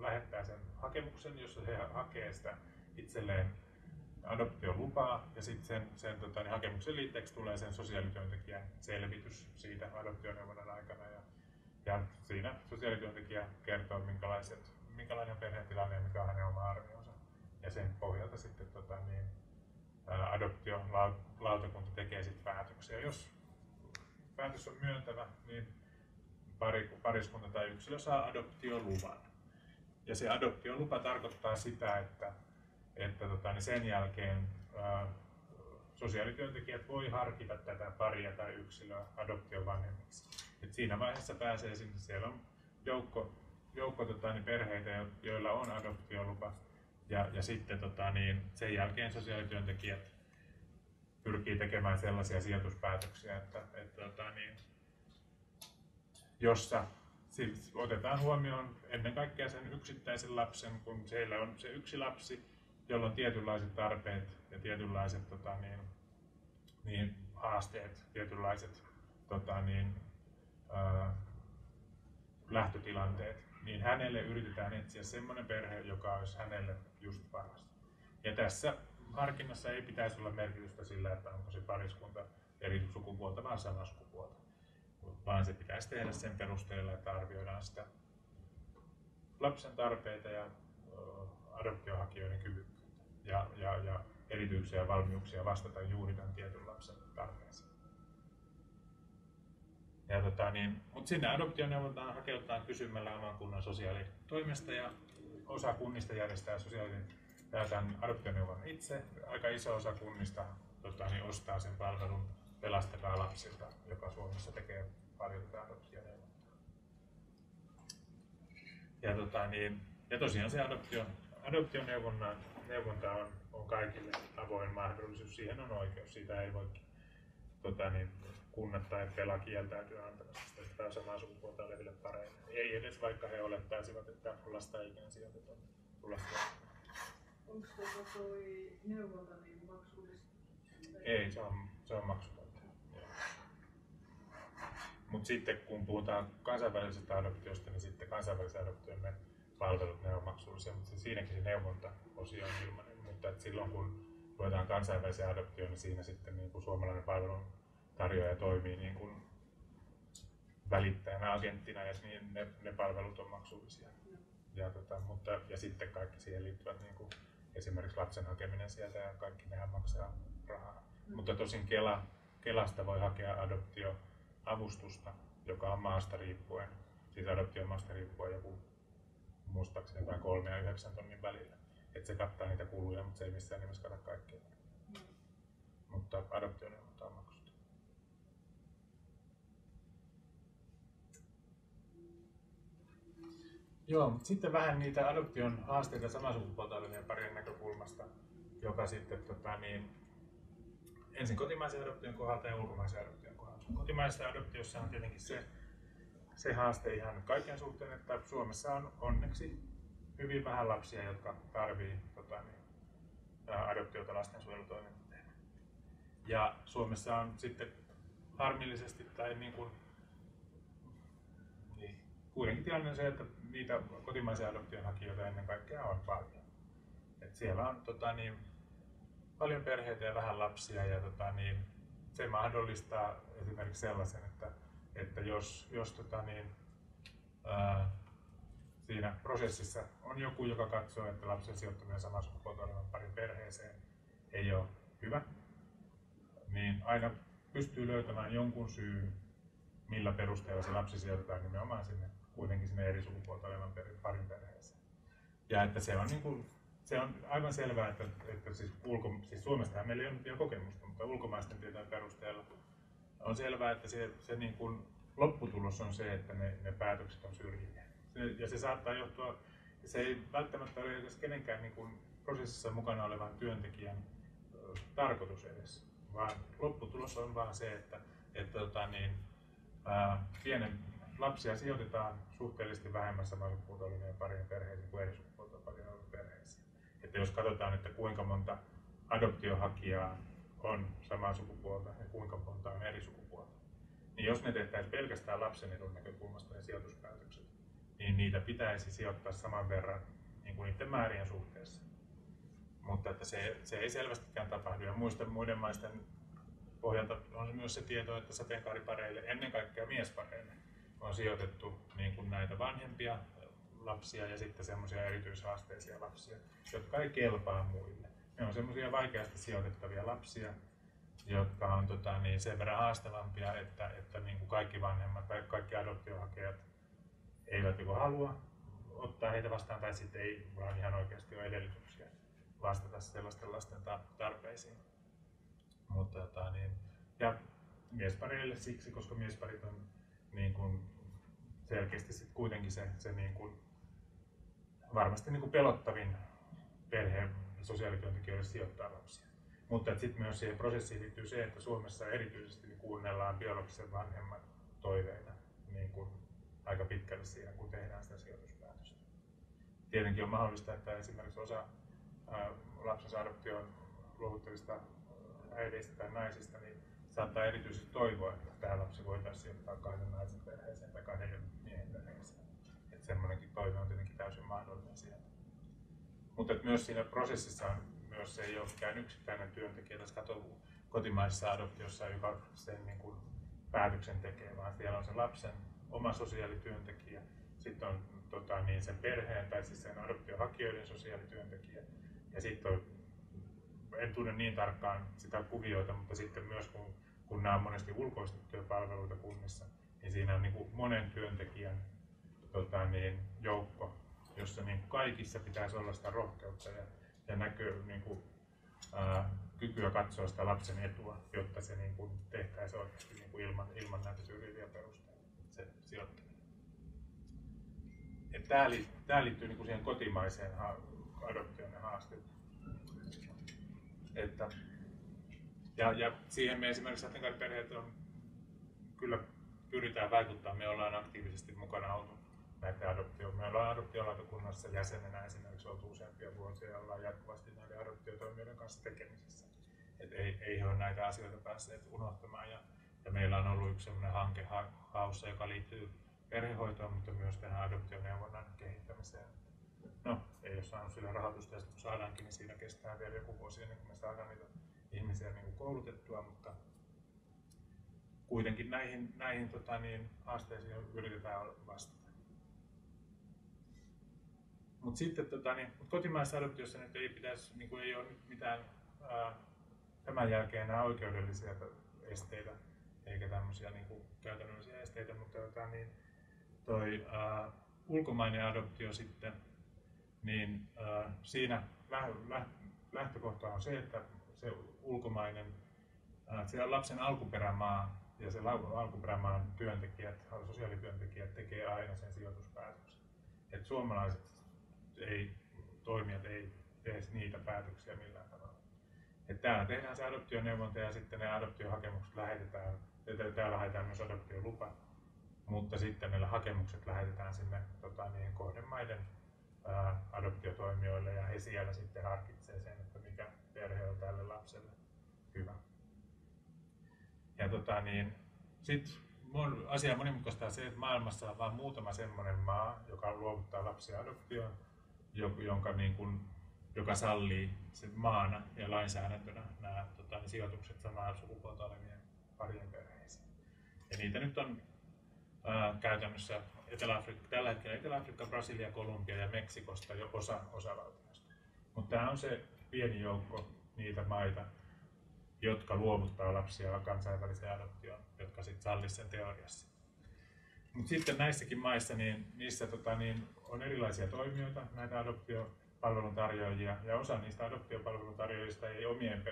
lähettää sen hakemuksen, jossa he hakee sitä itselleen adoptiolupaa. Ja sitten sen, sen tota, niin hakemuksen liitteeksi tulee sen sosiaalityöntekijän selvitys siitä adoptioneuvonnan aikana. Ja, ja siinä sosiaalityöntekijä kertoo minkälaiset, minkälainen perheen tilanne ja mikä on hänen oma arvionsa. Ja sen pohjalta sitten tota, niin, adoptiolautakunta tekee sitten päätöksiä. Jos päätös on myöntävä, niin pari, pariskunta tai yksilö saa adoptioluvan ja se adoptiolupa tarkoittaa sitä, että, että tota, niin sen jälkeen ää, sosiaalityöntekijät voi harkita tätä paria tai yksilöä adoption vanhemmiksi. Et siinä vaiheessa pääsee sinne, siellä on joukko, joukko tota, niin perheitä, joilla on adoptiolupa, ja, ja sitten tota, niin sen jälkeen sosiaalityöntekijät pyrkii tekemään sellaisia sijoituspäätöksiä, että, että tota, niin, jossa siis otetaan huomioon ennen kaikkea sen yksittäisen lapsen, kun siellä on se yksi lapsi, jolla on tietynlaiset tarpeet ja tietynlaiset tota, niin, niin haasteet, tietynlaiset tota, niin, ää, lähtötilanteet, niin hänelle yritetään etsiä semmoinen perhe, joka olisi hänelle just paras. Ja tässä harkinnassa ei pitäisi olla merkitystä sillä, että onko se pariskunta eri sukupuolta vai samaa sukupuolta, vaan se pitäisi tehdä sen perusteella, että arvioidaan sitä lapsen tarpeita ja adoptiohakijoiden kyvykkyyttä ja, ja, ja erityisiä valmiuksia vastata juuri tämän tietyn lapsen tarpeeseen. Ja tota, niin, mutta sinne adoptioneuvontaan hakeutaan kysymällä oman kunnan sosiaalitoimesta ja osa kunnista järjestää sosiaalisen tämän adoptioneuvon itse. Aika iso osa kunnista tota, niin ostaa sen palvelun Pelastakaa lapsilta, joka Suomessa tekee paljon adoptioneuvontaa. Ja, tota, niin, ja tosiaan se adoptio, adoptioneuvonta on, on kaikille avoin mahdollisuus, siihen on oikeus, siitä ei voi tota, niin, kunnat tai Pela kieltäytyä antamasta sitä samaa sukupuolta oleville pareille. Ei edes vaikka he olettaisivat, että lasta ikään sijoitetaan tulla Onko tuota toi neuvonta niin maksullista? Ei, se on, se on maksutonta. Mutta sitten kun puhutaan kansainvälisestä adoptiosta, niin sitten kansainvälisen adoption ne palvelut ne on maksullisia, mutta siinäkin se neuvonta-osio on ilmainen. Mutta et silloin kun luetaan kansainväliseen adoptioon, niin siinä sitten niin kuin suomalainen palvelun tarjoaja toimii niin kuin välittäjänä, agenttina ja niin ne, ne palvelut on maksullisia. Ja, tota, mutta, ja sitten kaikki siihen liittyvät niin kuin esimerkiksi lapsen hakeminen sieltä ja kaikki nehän maksaa rahaa. Mm. Mutta tosin Kela, Kelasta voi hakea adoptioavustusta, joka on maasta riippuen, siis adoptiomaasta riippuen joku muistaakseni vain 3 ja 9 tonnin välillä. Että se kattaa niitä kuluja, mutta se ei missään nimessä kata kaikkea. Mm. Mutta adoptioneuvonta on maksusta. Joo, mutta sitten vähän niitä adoption haasteita samasukupuolta olevien parien näkökulmasta, joka sitten tota, niin, ensin kotimaisen adoption kohdalta ja ulkomaisen adoption. Kotimaisessa adoptiossa on tietenkin se, se haaste ihan kaiken suhteen, että Suomessa on onneksi hyvin vähän lapsia, jotka tarvii tota, niin, adoptiota lastensuojelutoimenpiteenä. Ja Suomessa on sitten harmillisesti tai niin kuin, niin, kuitenkin tilanne on se, että niitä kotimaisia adoption hakijoita ennen kaikkea on paljon. Et siellä on tota, niin, paljon perheitä ja vähän lapsia ja tota, niin, se mahdollistaa esimerkiksi sellaisen, että, että jos, jos tota, niin, ää, siinä prosessissa on joku, joka katsoo, että lapsen sijoittaminen saman sukupuolta olevan parin perheeseen ei ole hyvä, niin aina pystyy löytämään jonkun syyn, millä perusteella se lapsi sijoitetaan nimenomaan sinne kuitenkin sinne eri sukupuolta olevan parin perheeseen. Ja että se on, niin kuin, se on aivan selvää, että, että siis, ulko, siis Suomestahan meillä ei ole vielä kokemusta, mutta ulkomaisten tietojen perusteella on selvää, että se, se niin kuin lopputulos on se, että ne, ne päätökset on syrjiviä. Ja se saattaa johtua, se ei välttämättä ole edes kenenkään niin kuin prosessissa mukana olevan työntekijän tarkoitus edes, vaan lopputulos on vaan se, että, että tota, niin, ää, pienen lapsia sijoitetaan suhteellisesti vähemmän samaa sukupuolta olevien parien perheisiin kuin perheisiin. Että jos katsotaan, että kuinka monta adoptiohakijaa on samaa sukupuolta ja kuinka monta on eri sukupuolta, niin jos ne tehtäisiin pelkästään lapsen edun näkökulmasta ne sijoituspäätökset, niin niitä pitäisi sijoittaa saman verran niin kuin niiden määrien suhteessa. Mutta että se, se ei selvästikään tapahdu. Ja muista muiden maisten pohjalta on myös se tieto, että sateenkaaripareille, ennen kaikkea miespareille, on sijoitettu niin kuin näitä vanhempia lapsia ja sitten semmoisia erityishaasteisia lapsia, jotka ei kelpaa muille. Ne on semmoisia vaikeasti sijoitettavia lapsia, jotka on tota, niin sen verran haastavampia, että, että niin kuin kaikki vanhemmat tai kaikki adoptiohakijat eivät joko halua ottaa heitä vastaan tai sitten ei vaan ihan oikeasti ole edellytyksiä vastata sellaisten lasten ta- tarpeisiin. Mutta, tota, niin, ja miespareille siksi, koska miesparit on niin kuin selkeästi sit kuitenkin se, se niin kuin, varmasti niin kuin pelottavin perhe sosiaalityöntekijöille sijoittaa lapsia. Mutta sitten myös siihen prosessiin liittyy se, että Suomessa erityisesti niin kuunnellaan biologisen vanhemman toiveita niin kuin aika pitkälle siinä, kun tehdään sitä sijoituspäätöstä. Tietenkin on mahdollista, että esimerkiksi osa lapsensa adoptioon luovuttavista äideistä tai naisista niin saattaa erityisesti toivoa, että tämä lapsi voitaisiin sijoittaa kahden naisen perheeseen tai kahden semmoinenkin toive on tietenkin täysin mahdollinen siellä. Mutta myös siinä prosessissa on myös se ei ole mikään yksittäinen työntekijä tässä kotimaisessa adoptiossa, joka sen niin kuin päätöksen tekee, vaan siellä on se lapsen oma sosiaalityöntekijä, sitten on tota, niin sen perheen tai siis sen adoptiohakijoiden sosiaalityöntekijä ja sitten on, en tunne niin tarkkaan sitä kuvioita, mutta sitten myös kun, kun nämä on monesti ulkoistettuja palveluita kunnissa, niin siinä on niin kuin monen työntekijän tota, niin, joukko, jossa niin kaikissa pitäisi olla sitä rohkeutta ja, ja näkyy niin kuin, ää, kykyä katsoa sitä lapsen etua, jotta se niin kuin tehtäisiin oikeasti niin kuin ilman, ilman näitä syrjiviä perusteita, se sijoittaminen. Tämä liittyy, liittyy niin kuin siihen kotimaiseen adoptioon ja haasteet. Että, ja, ja siihen me esimerkiksi sateenkaariperheet on kyllä pyritään vaikuttaa. Me ollaan aktiivisesti mukana oltu näiden adoptio. Me ollaan adoptiolautakunnassa jäsenenä esimerkiksi oltu useampia vuosia ja ollaan jatkuvasti näiden adoptiotoimijoiden kanssa tekemisissä. Et ei, ei he ole näitä asioita päässeet unohtamaan. Ja, ja meillä on ollut yksi sellainen hanke haussa, joka liittyy perhehoitoon, mutta myös tähän adoptioneuvonnan kehittämiseen. No, ei ole saanut sillä rahoitusta, ja kun saadaankin, niin siinä kestää vielä joku vuosi ennen kuin me saadaan niitä ihmisiä niin kuin koulutettua, mutta kuitenkin näihin, näihin tota, niin, haasteisiin yritetään vastata. Mutta sitten tota, niin, kotimaisessa adoptiossa nyt ei pitäisi, niin kuin ei ole mitään ää, tämän jälkeen enää oikeudellisia esteitä eikä tämmöisiä niin kuin, käytännöllisiä esteitä, mutta tota, niin, toi ää, ulkomainen adoptio sitten, niin ää, siinä lähtökohta on se, että se ulkomainen, ää, se lapsen alkuperämaa ja se alkuperämaan työntekijät, sosiaalityöntekijät tekee aina sen sijoituspäätöksen. Et suomalaiset ei, toimijat ei tee niitä päätöksiä millään tavalla. Et täällä tehdään se adoptioneuvonta ja sitten ne adoptiohakemukset lähetetään, täällä haetaan myös adoptiolupa, mutta sitten ne hakemukset lähetetään sinne tota, niin, kohdemaiden ää, adoptiotoimijoille ja he siellä sitten harkitsee sen, että mikä perhe on tälle lapselle hyvä. Ja tota, niin, sitten asia monimutkaistaa se, että maailmassa on vain muutama semmoinen maa, joka luovuttaa lapsia adoptioon, jonka niin kuin, joka sallii sen maana ja lainsäädäntönä nämä tota, niin sijoitukset samaa sukupuolta olevien parien perheisiin. Ja niitä nyt on ää, käytännössä Etelä-Afrikka, tällä hetkellä Etelä-Afrikka, Brasilia, Kolumbia ja Meksikosta jo osa osavaltioista. Mutta tämä on se pieni joukko niitä maita, jotka luovuttaa lapsia kansainväliseen adoptioon, jotka sitten sallisivat sen teoriassa. Mutta sitten näissäkin maissa, niin niissä tota, niin, on erilaisia toimijoita, näitä adoptiopalveluntarjoajia, ja osa niistä adoptiopalveluntarjoajista ei omien,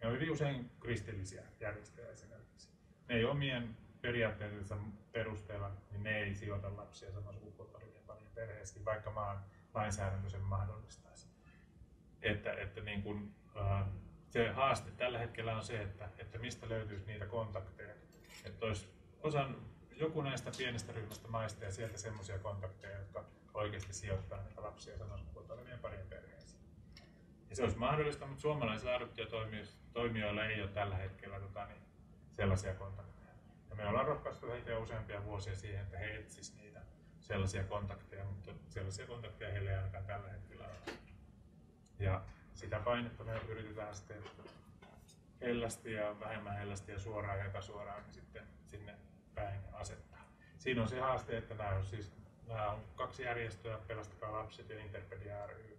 ne on hyvin usein kristillisiä järjestöjä esimerkiksi. Ne ei omien periaatteensa perusteella, niin ne ei sijoita lapsia saman sukupuolta parien perheeseen, vaikka maan lainsäädäntö sen mahdollistaisi. Että, että niin kun, äh, se haaste tällä hetkellä on se, että, että mistä löytyisi niitä kontakteja. Että olisi osan joku näistä pienestä ryhmästä maista ja sieltä semmoisia kontakteja, jotka oikeasti sijoittaa niitä lapsia sanosukupuolta olevien parien perheisiin. Ja se olisi mahdollista, mutta suomalaisilla adoptiotoimijoilla ei ole tällä hetkellä tota, niin, sellaisia kontakteja. Ja me ollaan rohkaistu heitä jo useampia vuosia siihen, että he etsisivät niitä sellaisia kontakteja, mutta sellaisia kontakteja heillä ei ainakaan tällä hetkellä ole. Ja sitä painetta me yritetään sitten hellästi ja vähemmän hellästi ja suoraan ja epäsuoraan niin sitten sinne päin asettaa. Siinä on se haaste, että nämä on, siis, nämä on kaksi järjestöä, Pelastakaa lapset ja Interpedia ry.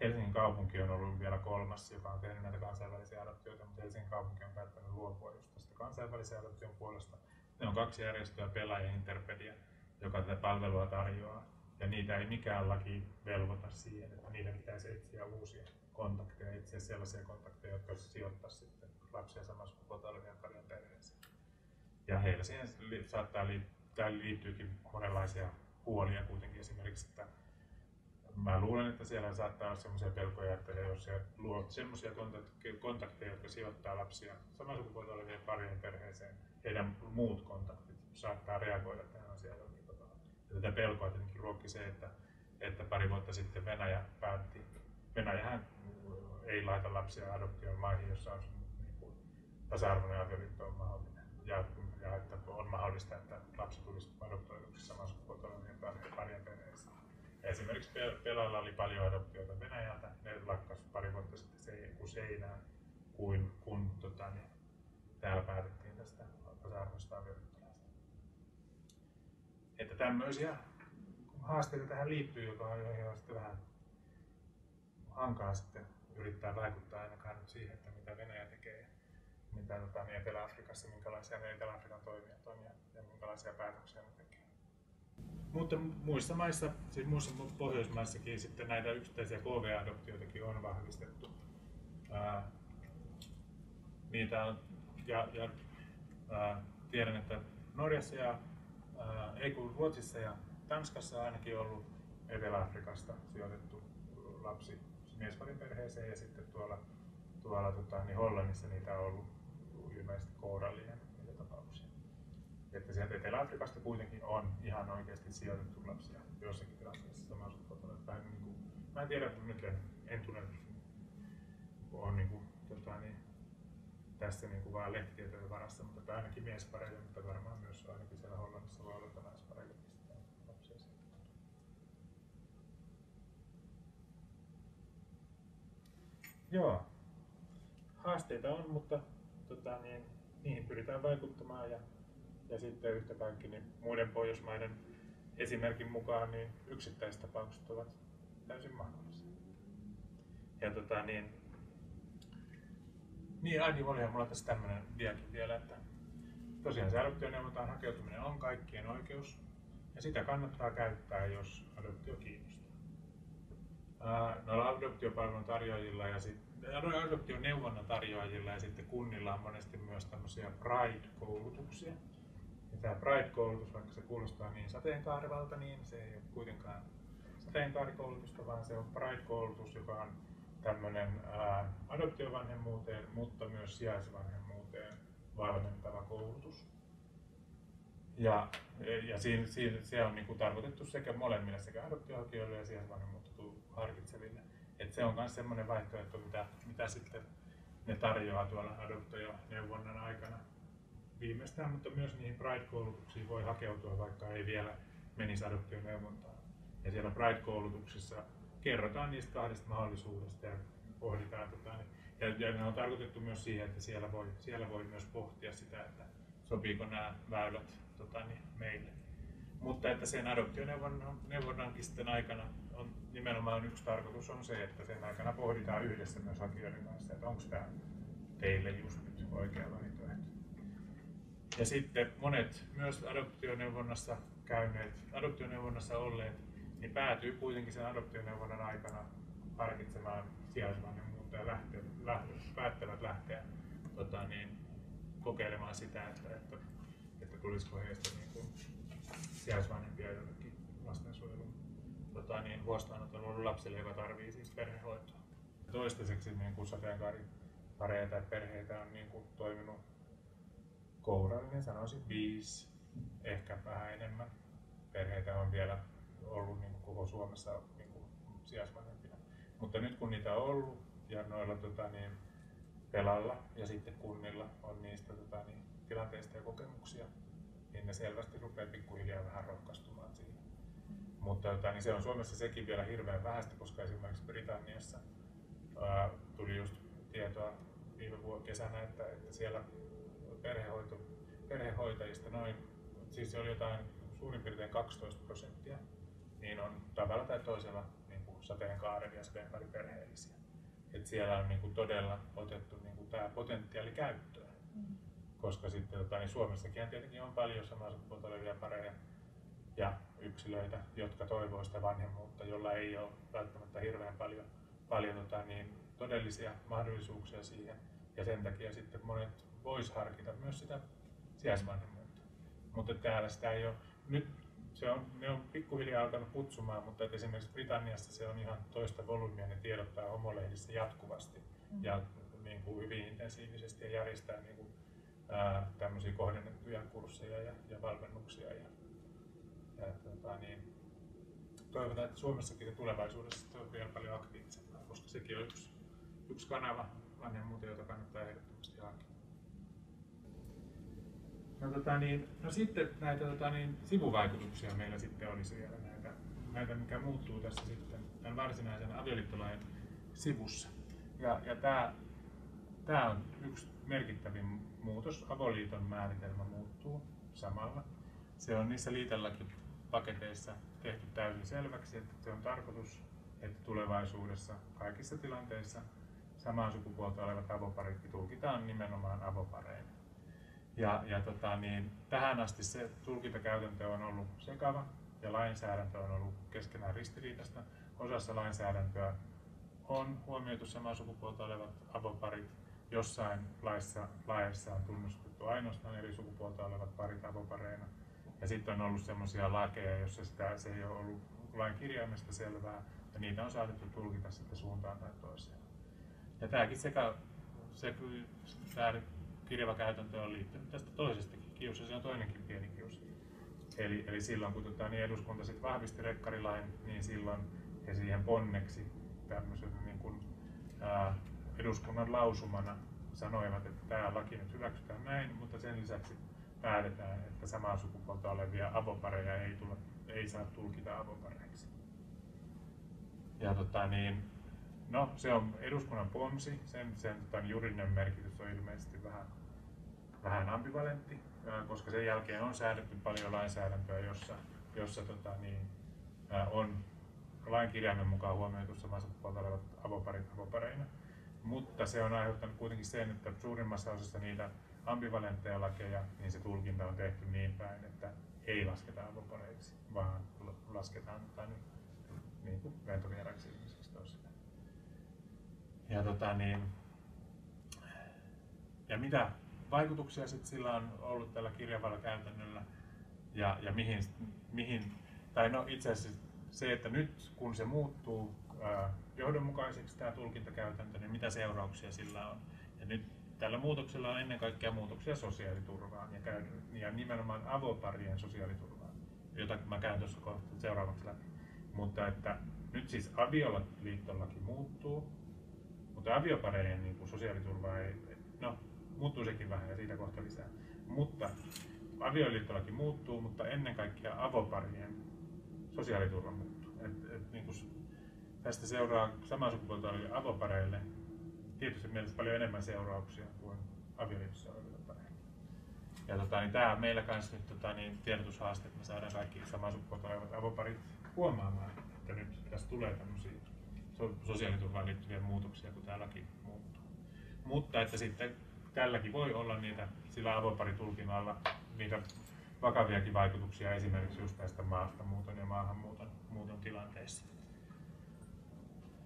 Helsingin kaupunki on ollut vielä kolmas, joka on tehnyt näitä kansainvälisiä adoptioita, mutta Helsingin kaupunki on päättänyt luopua just tästä kansainvälisen adoption puolesta. Ne on kaksi järjestöä, Pela ja Interpedia, joka tätä palvelua tarjoaa. Ja niitä ei mikään laki velvoita siihen, että niiden pitäisi etsiä uusia kontakteja, etsiä sellaisia kontakteja, jotka sijoittaa sitten lapsia samassa sukupuolta olevien parien perheeseen. Ja heillä siihen saattaa liittyä, liittyykin monenlaisia huolia kuitenkin esimerkiksi, että mä luulen, että siellä saattaa olla sellaisia pelkoja, että jos sä luot sellaisia kontakteja, jotka sijoittaa lapsia saman sukupuolta olevien parien perheeseen, heidän muut kontaktit saattaa reagoida tähän asiaan jollakin tavalla. Ja tätä pelkoa tietenkin ruokki se, että, että pari vuotta sitten Venäjä päätti, Venäjähän ei laita lapsia adoptioon maihin, jossa on niin tasa-arvoinen avioliitto on mahdollinen. Ja, ja että on mahdollista, että lapsi tulisi adoptoiduksi saman sukupuolta olevien parien perheeseen. Ja esimerkiksi Pelalla oli paljon adoptioita Venäjältä, ne lakkas pari vuotta sitten se, kun seinään, kuin kun tota, niin, täällä päätettiin tästä tasa-arvoista avioliittolaista. Että tämmöisiä haasteita tähän liittyy, joka on jo sitten vähän hankaa sitten yrittää vaikuttaa ainakaan siihen, että mitä Venäjä mitä tota, niin Etelä-Afrikassa, minkälaisia ne Etelä-Afrikan toimijat on ja, minkälaisia päätöksiä ne tekee. Mutta muissa maissa, siis muissa Pohjoismaissakin sitten näitä yksittäisiä KV-adoptioitakin on vahvistettu. Ää, niitä on, ja, ja ää, tiedän, että Norjassa ja ää, ei kun Ruotsissa ja Tanskassa ainakin ollut Etelä-Afrikasta sijoitettu lapsi miesparin perheeseen ja sitten tuolla, tuolla tota, niin Hollannissa niitä on ollut ilmeisesti kourallinen niitä tapauksia. Että sieltä Etelä-Afrikasta kuitenkin on ihan oikeasti sijoitettu lapsia jossakin tilanteessa samaa sukupuolta. Niin kuin, mä en tiedä, nyt en, en tunne, on niin kuin, tota, niin, tässä niin kuin vaan lehtitietojen varassa, mutta ainakin miespareille, mutta varmaan myös ainakin siellä Hollannissa voi olla, että naispareille pistetään lapsia. Joo. Haasteita on, mutta tota, niin, niihin pyritään vaikuttamaan ja, ja sitten yhtä kaikki niin muiden Pohjoismaiden esimerkin mukaan niin yksittäistapaukset ovat täysin mahdollisia. Ja tota, niin, niin Aini olihan mulla tässä tämmönen vieläkin vielä, että tosiaan se adoptioneuvontaan hakeutuminen on kaikkien oikeus ja sitä kannattaa käyttää, jos adoptio kiinnostaa. Noilla adoptiopalvelun tarjoajilla ja sitten adoptioneuvonnan tarjoajilla ja sitten kunnilla on monesti myös tämmöisiä Pride-koulutuksia. Ja tämä Pride-koulutus, vaikka se kuulostaa niin sateenkaarivalta, niin se ei ole kuitenkaan sateenkaarikoulutusta, vaan se on Pride-koulutus, joka on tämmöinen ää, adoptiovanhemmuuteen, mutta myös sijaisvanhemmuuteen valmentava koulutus. Ja, ja siinä, siinä, se on niin kuin tarkoitettu sekä molemmille, sekä adoptiohakijoille ja sijaisvanhemmuutta harkitseville. Et se on myös semmoinen vaihtoehto, mitä, mitä sitten ne tarjoaa tuolla adoptioneuvonnan aikana viimeistään, mutta myös niihin Pride-koulutuksiin voi hakeutua, vaikka ei vielä menisi adoptioneuvontaan. Ja siellä Pride-koulutuksissa kerrotaan niistä kahdesta mahdollisuudesta ja pohditaan. Tota, ja, ja ne on tarkoitettu myös siihen, että siellä voi, siellä voi myös pohtia sitä, että sopiiko nämä väylät tota, niin meille. Mutta että sen adoptioneuvonnankin sitten aikana on nimenomaan yksi tarkoitus on se, että sen aikana pohditaan yhdessä myös hakijoiden kanssa, että onko tämä teille just nyt oikea vaihtoehto. Ja sitten monet myös adoptioneuvonnassa käyneet, adoptioneuvonnassa olleet, niin päätyy kuitenkin sen adoptioneuvonnan aikana harkitsemaan sijaisvanhemmuutta ja lähtee, lähtee, päättävät lähteä tota, niin, kokeilemaan sitä, että, että, että tulisiko heistä niin kuin, sijaisvanhempia lastensuojelun tota, niin, huostaanoton lapsille, joka tarvii siis perhehoitoa. Toistaiseksi niin kuin sateenkaaripareja tai perheitä on niin kuin, toiminut kourallinen, sanoisin viisi, ehkä vähän enemmän. Perheitä on vielä ollut niin kuin koko Suomessa niin kuin, sijaisvanhempina. Mutta nyt kun niitä on ollut ja noilla tota, niin, pelalla ja sitten kunnilla on niistä tota, niin, tilanteista ja kokemuksia, niin ne selvästi rupeaa pikkuhiljaa vähän rohkaistumaan siihen. Mutta tota, niin se on Suomessa sekin vielä hirveän vähäistä, koska esimerkiksi Britanniassa ää, tuli just tietoa viime vuonna kesänä, että, että siellä perhehoito, perhehoitajista noin, siis se oli jotain suurin piirtein 12 prosenttia, niin on tavalla tai toisella niin kuin sateenkaaren ja sateenkaariperheellisiä. Et siellä on niin kuin todella otettu niin kuin tämä potentiaali käyttöön. Mm. Koska sitten tota, niin Suomessakin tietenkin on paljon samaa sukupuolta olevia pareja, ja yksilöitä, jotka toivoo sitä vanhemmuutta, jolla ei ole välttämättä hirveän paljon, paljon tota, niin, todellisia mahdollisuuksia siihen. Ja sen takia sitten monet vois harkita myös sitä sijaisvanhemmuutta. Mutta täällä sitä ei ole. Nyt se on, ne on pikkuhiljaa alkanut kutsumaan, mutta että esimerkiksi Britanniassa se on ihan toista volyymia, ne tiedottaa homolehdissä jatkuvasti Mm. ja niin kuin hyvin intensiivisesti ja järjestää niin kuin, ää, tämmöisiä kohdennettuja kursseja ja, ja valmennuksia. Ja, ja tota, niin, toivotaan, että Suomessakin tulevaisuudessa se on vielä paljon aktiivisempaa, koska sekin on yksi, yksi kanava vanhemmuuteen, jota kannattaa ehdottomasti hakea. No, tota, niin, no sitten näitä tota, niin, sivuvaikutuksia meillä sitten olisi vielä näitä, näitä, mikä muuttuu tässä sitten tämän varsinaisen avioliittolain sivussa. Ja, ja tämä, tämä on yksi merkittävin muutos. Avoliiton määritelmä muuttuu samalla. Se on niissä liitelaki-paketeissa tehty täysin selväksi, että se on tarkoitus, että tulevaisuudessa kaikissa tilanteissa samaa sukupuolta olevat avoparit tulkitaan nimenomaan avopareina. Ja, ja tota, niin, tähän asti se tulkintakäytäntö on ollut sekava ja lainsäädäntö on ollut keskenään ristiriitaista. Osassa lainsäädäntöä on huomioitu samaa sukupuolta olevat avoparit. Jossain laissa, laissa on tunnustettu ainoastaan eri sukupuolta olevat parit avopareina. Ja sitten on ollut sellaisia lakeja, joissa sitä, se ei ole ollut lain kirjaimesta selvää, ja niitä on saatettu tulkita sitten suuntaan tai toiseen. Ja tämäkin sekä se, tämä kirjava käytäntö on liittynyt tästä toisestakin kiusa, se on toinenkin pieni kiusa. Eli, eli silloin kun tota, niin eduskunta sitten vahvisti rekkarilain, niin silloin he siihen ponneksi tämmöisen niin kuin, ää, eduskunnan lausumana sanoivat, että tämä laki nyt hyväksytään näin, mutta sen lisäksi päätetään, että samaa sukupuolta olevia avopareja ei, tule, ei saa tulkita avopareiksi. Ja tota, niin, no, se on eduskunnan ponsi, sen, sen tota, juridinen merkitys on ilmeisesti vähän, vähän ambivalentti, koska sen jälkeen on säädetty paljon lainsäädäntöä, jossa, jossa tota, niin, on lain kirjaimen mukaan huomioitu samassa sukupuolta olevat avoparit avopareina. Mutta se on aiheuttanut kuitenkin sen, että suurimmassa osassa niitä ambivalentteja lakeja, niin se tulkinta on tehty niin päin, että ei lasketa avopareiksi, vaan lasketaan nyt, niin kuin ventovieraiksi ihmisiksi tosiaan. Ja, tota, niin, ja mitä vaikutuksia sit sillä on ollut tällä kirjavalla käytännöllä ja, ja mihin, mihin, tai no itse asiassa se, että nyt kun se muuttuu johdonmukaiseksi tämä tulkintakäytäntö, niin mitä seurauksia sillä on. Ja nyt tällä muutoksella on ennen kaikkea muutoksia sosiaaliturvaan ja, käyn, ja nimenomaan avoparien sosiaaliturvaan, jota mä käyn tuossa kohta seuraavaksi läpi. Mutta että nyt siis avioliittolaki muuttuu, mutta avioparejen niin kuin sosiaaliturva ei, no muuttuu sekin vähän ja siitä kohta lisää. Mutta avioliittolaki muuttuu, mutta ennen kaikkea avoparien sosiaaliturva muuttuu. Et, et, niin kuin tästä seuraa samaa sukupuolta avopareille tietysti mielessä paljon enemmän seurauksia kuin avioliitossa oleville pareille. Ja tota, niin tämä on meillä kanssa nyt tota, niin, tiedotushaaste, että me saadaan kaikki samaa sukupuolta olevat avoparit huomaamaan, että nyt tässä tulee tämmöisiä so- sosiaaliturvaan liittyviä muutoksia, kun tämä laki muuttuu. Mutta että sitten tälläkin voi olla niitä sillä avoparitulkinnalla niitä vakaviakin vaikutuksia esimerkiksi just tästä maastamuuton ja maahanmuuton muuton tilanteessa.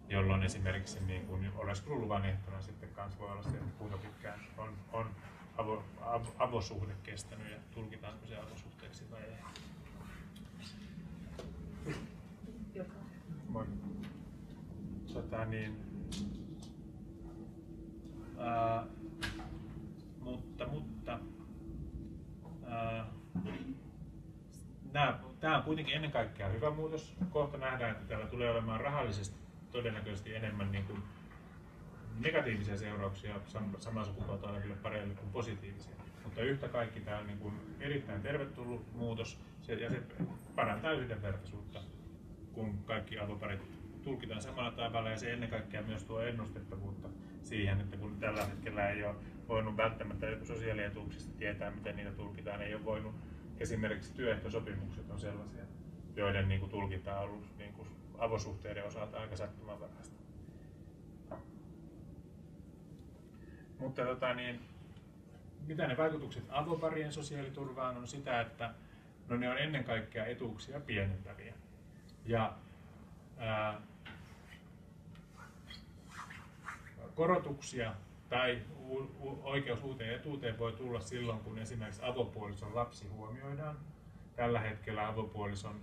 Jolloin esimerkiksi niin kuin oleskeluluvan ehtona sitten kans voi olla se, että kuinka pitkään on, on avo, avo, avosuhde kestänyt ja tulkitaanko se avosuhteeksi vai ei. Joka. Moi. Tota niin, ää, mutta, mutta ää, tämä on kuitenkin ennen kaikkea hyvä muutos. Kohta nähdään, että täällä tulee olemaan rahallisesti todennäköisesti enemmän niin kuin negatiivisia seurauksia sam- samaa sukupuolta oleville pareille kuin positiivisia. Mutta yhtä kaikki tämä on niin kuin erittäin tervetullut muutos se, ja se parantaa yhdenvertaisuutta, kun kaikki avoparit tulkitaan samalla tavalla ja se ennen kaikkea myös tuo ennustettavuutta siihen, että kun tällä hetkellä ei ole voinut välttämättä sosiaalietuuksista tietää, miten niitä tulkitaan, ei ole voinut esimerkiksi työehtosopimukset on sellaisia, joiden niin kuin, tulkinta on ollut niin kuin, avosuhteiden osalta aika sattumanvaraista. Mutta tota, niin, mitä ne vaikutukset avoparien sosiaaliturvaan on sitä, että No ne on ennen kaikkea etuuksia pienentäviä. Ja ää, korotuksia tai oikeus uuteen etuuteen voi tulla silloin, kun esimerkiksi avopuolison lapsi huomioidaan. Tällä hetkellä avopuolison,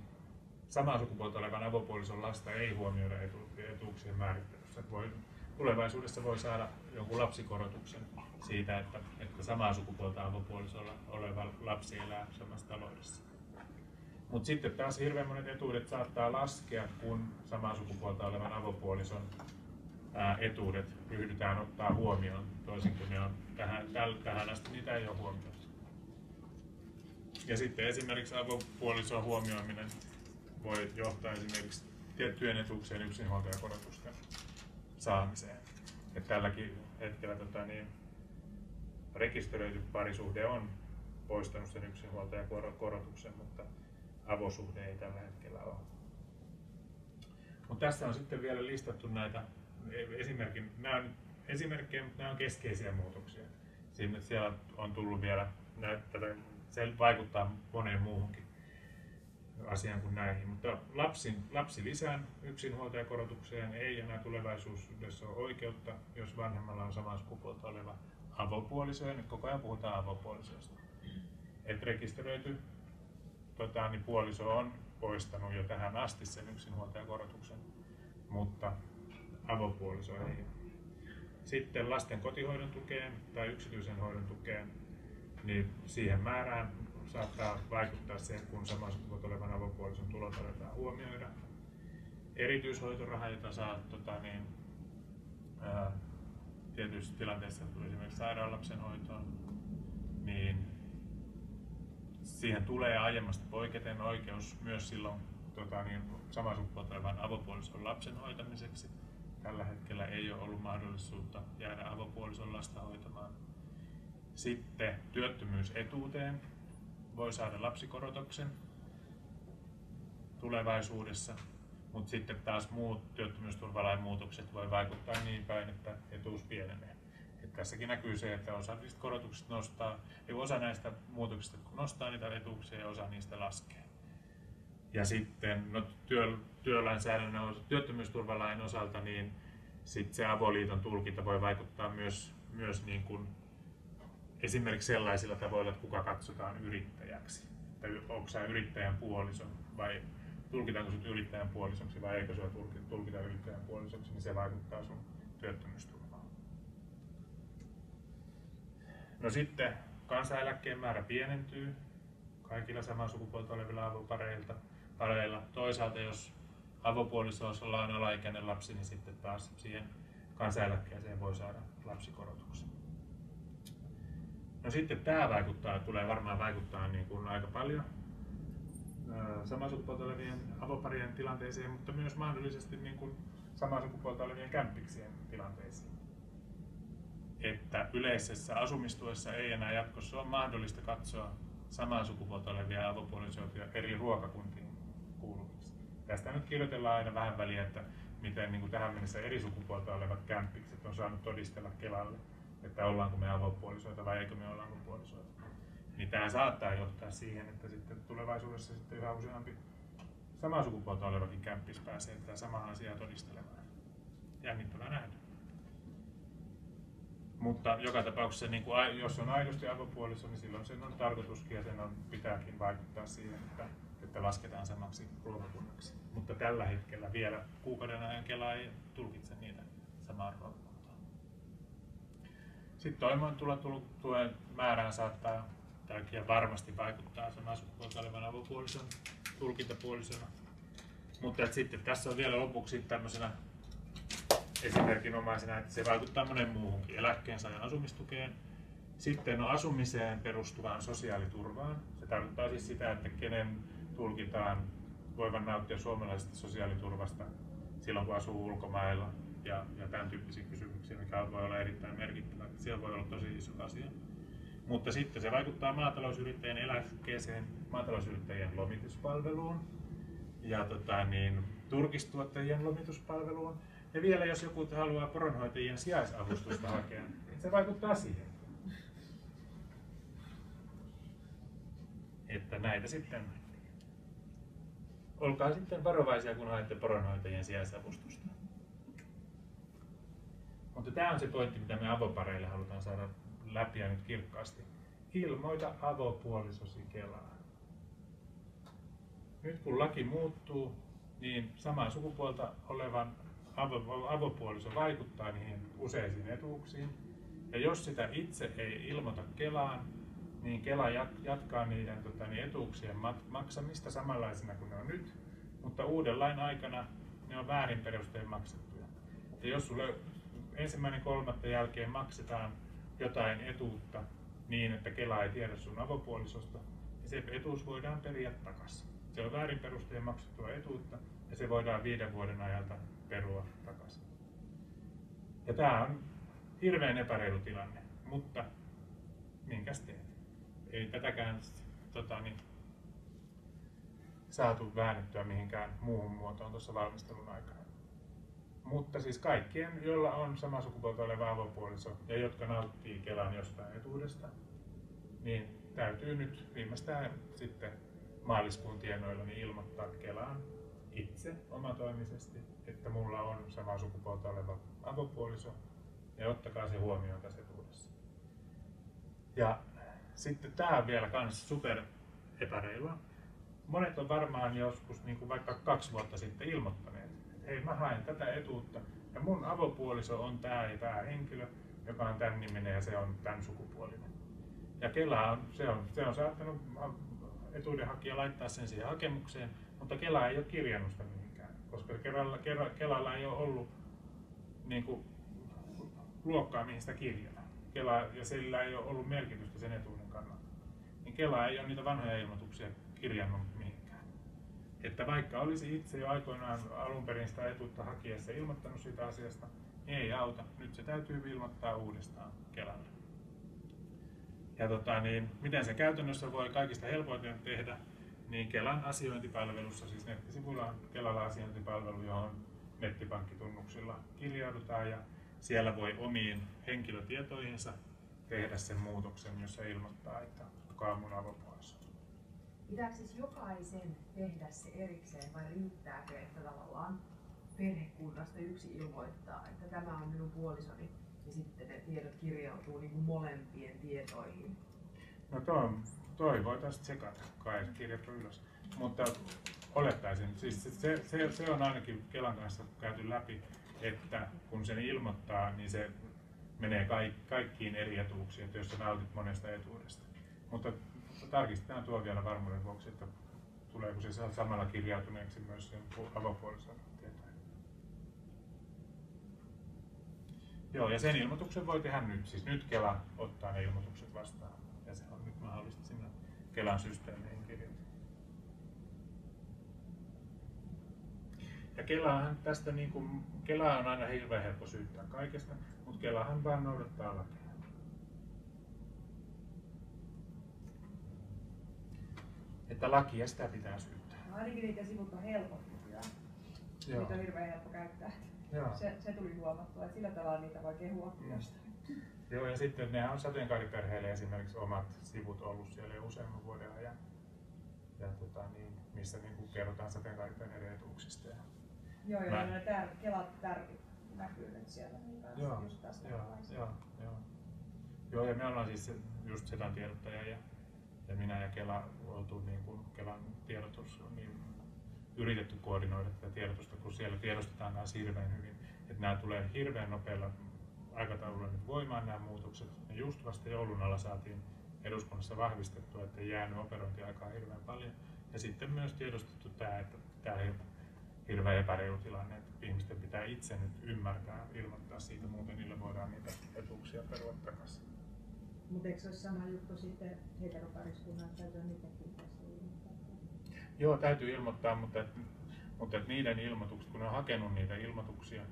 samaa sukupuolta olevan avopuolison lasta ei huomioida etu- etuuksien määrittelyssä. Voi, tulevaisuudessa voi saada jonkun lapsikorotuksen siitä, että, että samaa sukupuolta avopuolisolla oleva lapsi elää samassa taloudessa. Mutta sitten taas hirveän monet etuudet saattaa laskea, kun samaa sukupuolta olevan avopuolison etuudet ryhdytään ottaa huomioon, toisin kuin ne on tähän, tähän asti niitä ei ole huomioitu. Ja sitten esimerkiksi avopuolison huomioiminen voi johtaa esimerkiksi tiettyjen etuuksien yksinhuoltajakorotusten saamiseen. Et tälläkin hetkellä tota, niin, rekisteröity parisuhde on poistanut sen yksinhuoltajakorotuksen, mutta avosuhde ei tällä hetkellä ole. Mutta tässä on sitten vielä listattu näitä esimerkin, nämä on esimerkkejä, mutta nämä on keskeisiä muutoksia. Siinä siellä on tullut vielä, näyttävä, se vaikuttaa moneen muuhunkin asiaan kuin näihin. Mutta lapsin, lapsilisän yksinhuoltajakorotukseen ei enää tulevaisuudessa ole oikeutta, jos vanhemmalla on samaa sukupuolta oleva avopuoliso, ja nyt koko ajan puhutaan avopuolisoista. Et rekisteröity tota, niin puoliso on poistanut jo tähän asti sen yksinhuoltajakorotuksen, mutta avopuoliso ei. Sitten lasten kotihoidon tukeen tai yksityisen hoidon tukeen, niin siihen määrään saattaa vaikuttaa se, kun samaa sukupuolta olevan avopuolison tulot otetaan huomioida. Erityishoitoraha, jota saa tota, niin, ää, tietyissä tilanteissa, esimerkiksi sairaalapsen hoitoon, niin siihen tulee aiemmasta poiketen oikeus myös silloin tota, niin, samaa sukupuolta olevan avopuolison lapsen hoitamiseksi. Tällä hetkellä ei ole ollut mahdollisuutta jäädä avopuolison lasta hoitamaan. Sitten työttömyysetuuteen voi saada lapsikorotuksen tulevaisuudessa, mutta sitten taas muut työttömyysturvalain muutokset voi vaikuttaa niin päin, että etuus pienenee. Et tässäkin näkyy se, että osa niistä korotuksista nostaa, ja osa näistä muutoksista kun nostaa niitä etuuksia ja osa niistä laskee. Ja sitten no, työ, työlainsäädännön, työttömyysturvalain osalta, niin sit se avoliiton tulkinta voi vaikuttaa myös, myös niin kuin esimerkiksi sellaisilla tavoilla, että kuka katsotaan yrittäjäksi. Että onko sä yrittäjän puoliso vai tulkitaanko sut yrittäjän puolisoksi vai eikö sua tulkita yrittäjän puolisoksi, niin se vaikuttaa sun työttömyysturvaan. No sitten kansaneläkkeen määrä pienentyy kaikilla samaa sukupuolta olevilla avopareilta. Pareilla. Toisaalta jos avopuolisolla on alaikäinen lapsi, niin sitten taas siihen kansaneläkkeeseen voi saada lapsikorotuksen. No sitten tämä vaikuttaa, tulee varmaan vaikuttaa niin kuin aika paljon samaa sukupuolta olevien avoparien tilanteeseen, mutta myös mahdollisesti niin kuin samaa sukupuolta olevien kämppiksien tilanteisiin. Että yleisessä asumistuessa ei enää jatkossa ole mahdollista katsoa samaa sukupuolta olevia avopuolisoita eri ruokakuntiin kuuluviksi. Tästä nyt kirjoitellaan aina vähän väliä, että miten niin kuin tähän mennessä eri sukupuolta olevat kämppikset on saanut todistella Kelalle, että ollaanko me avopuolisoita vai eikö me olla avopuolisoita. Niin tämä saattaa johtaa siihen, että sitten tulevaisuudessa sitten yhä useampi samaa sukupuolta olevakin kämppis pääsee tätä samaa asiaa todistelemaan. Jännittävää nähdä. Mutta joka tapauksessa, niin kuin, jos on aidosti avopuoliso, niin silloin sen on tarkoituskin ja sen on, pitääkin vaikuttaa siihen, että, että lasketaan samaksi ruokakunnaksi. Mutta tällä hetkellä vielä kuukauden ajan Kela ei tulkitse niitä samaa ruokakuntaa. Sitten toimeentulotuen määrään saattaa tärkeä varmasti vaikuttaa samaa sukupuolta olevan avopuolison tulkintapuolisona. Mutta sitten tässä on vielä lopuksi tämmöisenä esimerkinomaisena, että se vaikuttaa monen muuhunkin eläkkeensaajan asumistukeen. Sitten on asumiseen perustuvaan sosiaaliturvaan. Se tarkoittaa siis sitä, että kenen tulkitaan voivan nauttia suomalaisesta sosiaaliturvasta silloin, kun asuu ulkomailla ja, ja tämän tyyppisiä kysymyksiä, mikä voi olla erittäin merkittävä. Siellä voi olla tosi iso asia. Mutta sitten se vaikuttaa maatalousyrittäjien eläkkeeseen, maatalousyrittäjien lomituspalveluun ja tota, niin, turkistuottajien lomituspalveluun. Ja vielä jos joku haluaa poronhoitajien sijaisavustusta hakea, niin se vaikuttaa siihen. Että näitä sitten, olkaa sitten varovaisia, kun haette poronhoitajien sijaisavustusta. Mutta tämä on se pointti, mitä me avopareille halutaan saada läpi ja nyt kirkkaasti. Ilmoita avopuolisosi Kelaan. Nyt kun laki muuttuu, niin samaa sukupuolta olevan avo, avopuoliso vaikuttaa niihin useisiin etuuksiin. Ja jos sitä itse ei ilmoita Kelaan, niin Kela jatkaa niiden tota, niin etuuksien maksamista samanlaisena kuin ne on nyt, mutta uuden lain aikana ne on väärin perustein maksettuja. Ja jos sulle ensimmäinen kolmatta jälkeen maksetaan jotain etuutta niin, että Kela ei tiedä sun avopuolisosta, niin se etuus voidaan periä takaisin. Se on väärin perustein maksettua etuutta ja se voidaan viiden vuoden ajalta perua takaisin. Ja tämä on hirveän epäreilu tilanne, mutta minkäs teet? Ei tätäkään tota, niin, saatu väännettyä mihinkään muuhun muotoon tuossa valmistelun aikana. Mutta siis kaikkien, joilla on sama sukupuolta oleva avopuoliso ja jotka nauttii Kelan jostain etuudesta, niin täytyy nyt viimeistään sitten maaliskuun tienoilla niin ilmoittaa Kelaan itse omatoimisesti, että mulla on sama sukupuolta oleva avopuoliso ja ottakaa se huomioon tässä etuudessa. Ja sitten tämä on vielä kans super epäreilua. Monet on varmaan joskus niin kuin vaikka kaksi vuotta sitten ilmoittaneet, hei mä haen tätä etuutta ja mun avopuoliso on tämä ja tämä henkilö, joka on tämän niminen ja se on tämän sukupuolinen. Ja Kela on, se on, se on saattanut etuudenhakija laittaa sen siihen hakemukseen, mutta Kela ei ole kirjannut sitä mihinkään, koska Kelalla, Kelalla ei ole ollut niin kuin, luokkaa, mihin sitä kirjata. Kela, ja sillä ei ole ollut merkitystä sen etuuden kannalta. Niin Kela ei ole niitä vanhoja ilmoituksia kirjannut. Että vaikka olisi itse jo aikoinaan alun perin sitä etuutta hakiessa ilmoittanut siitä asiasta, niin ei auta. Nyt se täytyy ilmoittaa uudestaan Kelalle. Ja tota, niin, miten se käytännössä voi kaikista helpoiten tehdä, niin Kelan asiointipalvelussa, siis nettisivuilla on Kelalla asiointipalvelu, johon nettipankkitunnuksilla kirjaudutaan ja siellä voi omiin henkilötietoihinsa tehdä sen muutoksen, jossa ilmoittaa, että kuka on mun avopuoliso. Pitääkö siis jokaisen tehdä se erikseen vai riittääkö, että tavallaan perhekunnasta yksi ilmoittaa, että tämä on minun puolisoni ja sitten ne tiedot kirjautuu niin kuin molempien tietoihin? No toi, toi voitaisiin tsekata, kai kirjattu ylös. Mutta olettaisin, siis se, se, se on ainakin Kelan kanssa käyty läpi, että kun sen ilmoittaa, niin se menee kaikkiin eri etuuksiin, että jos sä nautit monesta etuudesta. Mutta tarkistetaan tuo vielä varmuuden vuoksi, että tuleeko se samalla kirjautuneeksi myös sen avopuolison tietoihin. Joo, ja sen ilmoituksen voi tehdä nyt. Siis nyt Kela ottaa ne ilmoitukset vastaan. Ja se on nyt mahdollista sinne Kelan systeemiin kirjata. Ja Kelahan tästä niin kuin, Kela on aina hirveän helppo syyttää kaikesta, mutta Kelahan vaan noudattaa lakia. Että lakia sitä pitää syyttää. No ainakin niitä sivut on helpottu kyllä. Joo. Niitä on hirveän helppo käyttää. Joo. Se, se tuli huomattua, että sillä tavalla niitä voi kehua Mm. Joo, ja sitten ne on sateenkaariperheille esimerkiksi omat sivut ollut siellä jo useamman vuoden ajan. Ja tota, niin, missä niin kuin kerrotaan sateenkaariperheiden etuuksista. Ja, Joo, joo, Mä- ne tär, kelat tärkit näkyy nyt siellä niin kanssa joo, just tästä joo, joo, joo. Joo, ja me ollaan siis just Setan tiedottaja ja, ja minä ja Kela oltu niin kuin Kelan tiedotus niin yritetty koordinoida tätä tiedotusta, kun siellä tiedostetaan kanssa hirveän hyvin. Että nämä tulee hirveän nopealla aikataululla nyt voimaan nämä muutokset. Ja just vasta joulun alla saatiin eduskunnassa vahvistettua, että ei jäänyt operointiaikaa hirveän paljon. Ja sitten myös tiedostettu tämä, että tämä on hirveän epäreilu tilanne, että ihmisten pitää itse nyt ymmärtää, ilmoittaa siitä, muuten niille voidaan niitä etuuksia perua takaisin. Mutta eikö se ole sama juttu sitten heteropariskunnan, että täytyy niitäkin ilmoittaa? Joo, täytyy ilmoittaa, mutta, et, mutta et niiden ilmoitukset, kun ne on hakenut niitä ilmoituksia,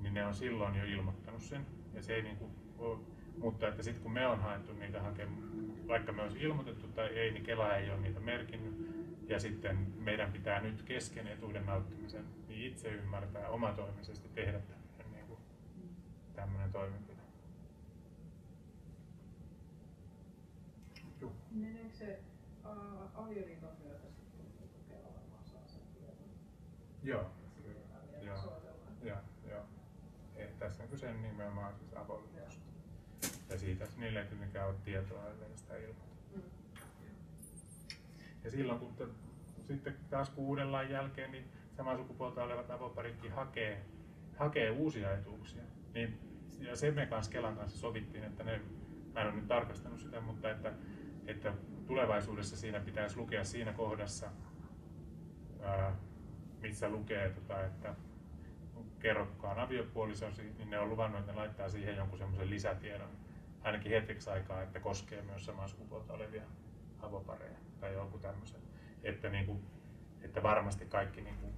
niin ne on silloin jo ilmoittanut sen. Ja se ei niinku ole, mutta että sitten kun me on haettu niitä hakemuksia, vaikka me olisi ilmoitettu tai ei, niin Kela ei ole niitä merkinnyt. Ja sitten meidän pitää nyt kesken etuuden nauttimisen niin itse ymmärtää omatoimisesti tehdä tämmöinen, niin kuin, tämmöinen toimenpide. Joo. Meneekö se ää, avioliiton myötä sitten niin Kela varmaan saa sen tiedon. Joo, Joo. joo, joo. Et tässä on kyse nimenomaan siis avoliitosta. Ja siitä niille ei tietenkään ole tietoa, ellei sitä ilmoita. Mm. Ja silloin kun te, sitten taas lain jälkeen, niin samaa sukupuolta olevat avoparitkin hakee, hakee uusia etuuksia. Niin, ja sen me kanssa Kelan kanssa sovittiin, että ne, mä en ole nyt tarkastanut sitä, mutta että, että tulevaisuudessa siinä pitäisi lukea siinä kohdassa, missä lukee, tota, että kerro kuka on aviopuolisosi, niin ne on luvannut, että ne laittaa siihen jonkun semmoisen lisätiedon, ainakin hetkeksi aikaa, että koskee myös samaa sukupuolta olevia avopareja tai joku tämmöisen. Että, niin kuin, että varmasti kaikki niin kuin,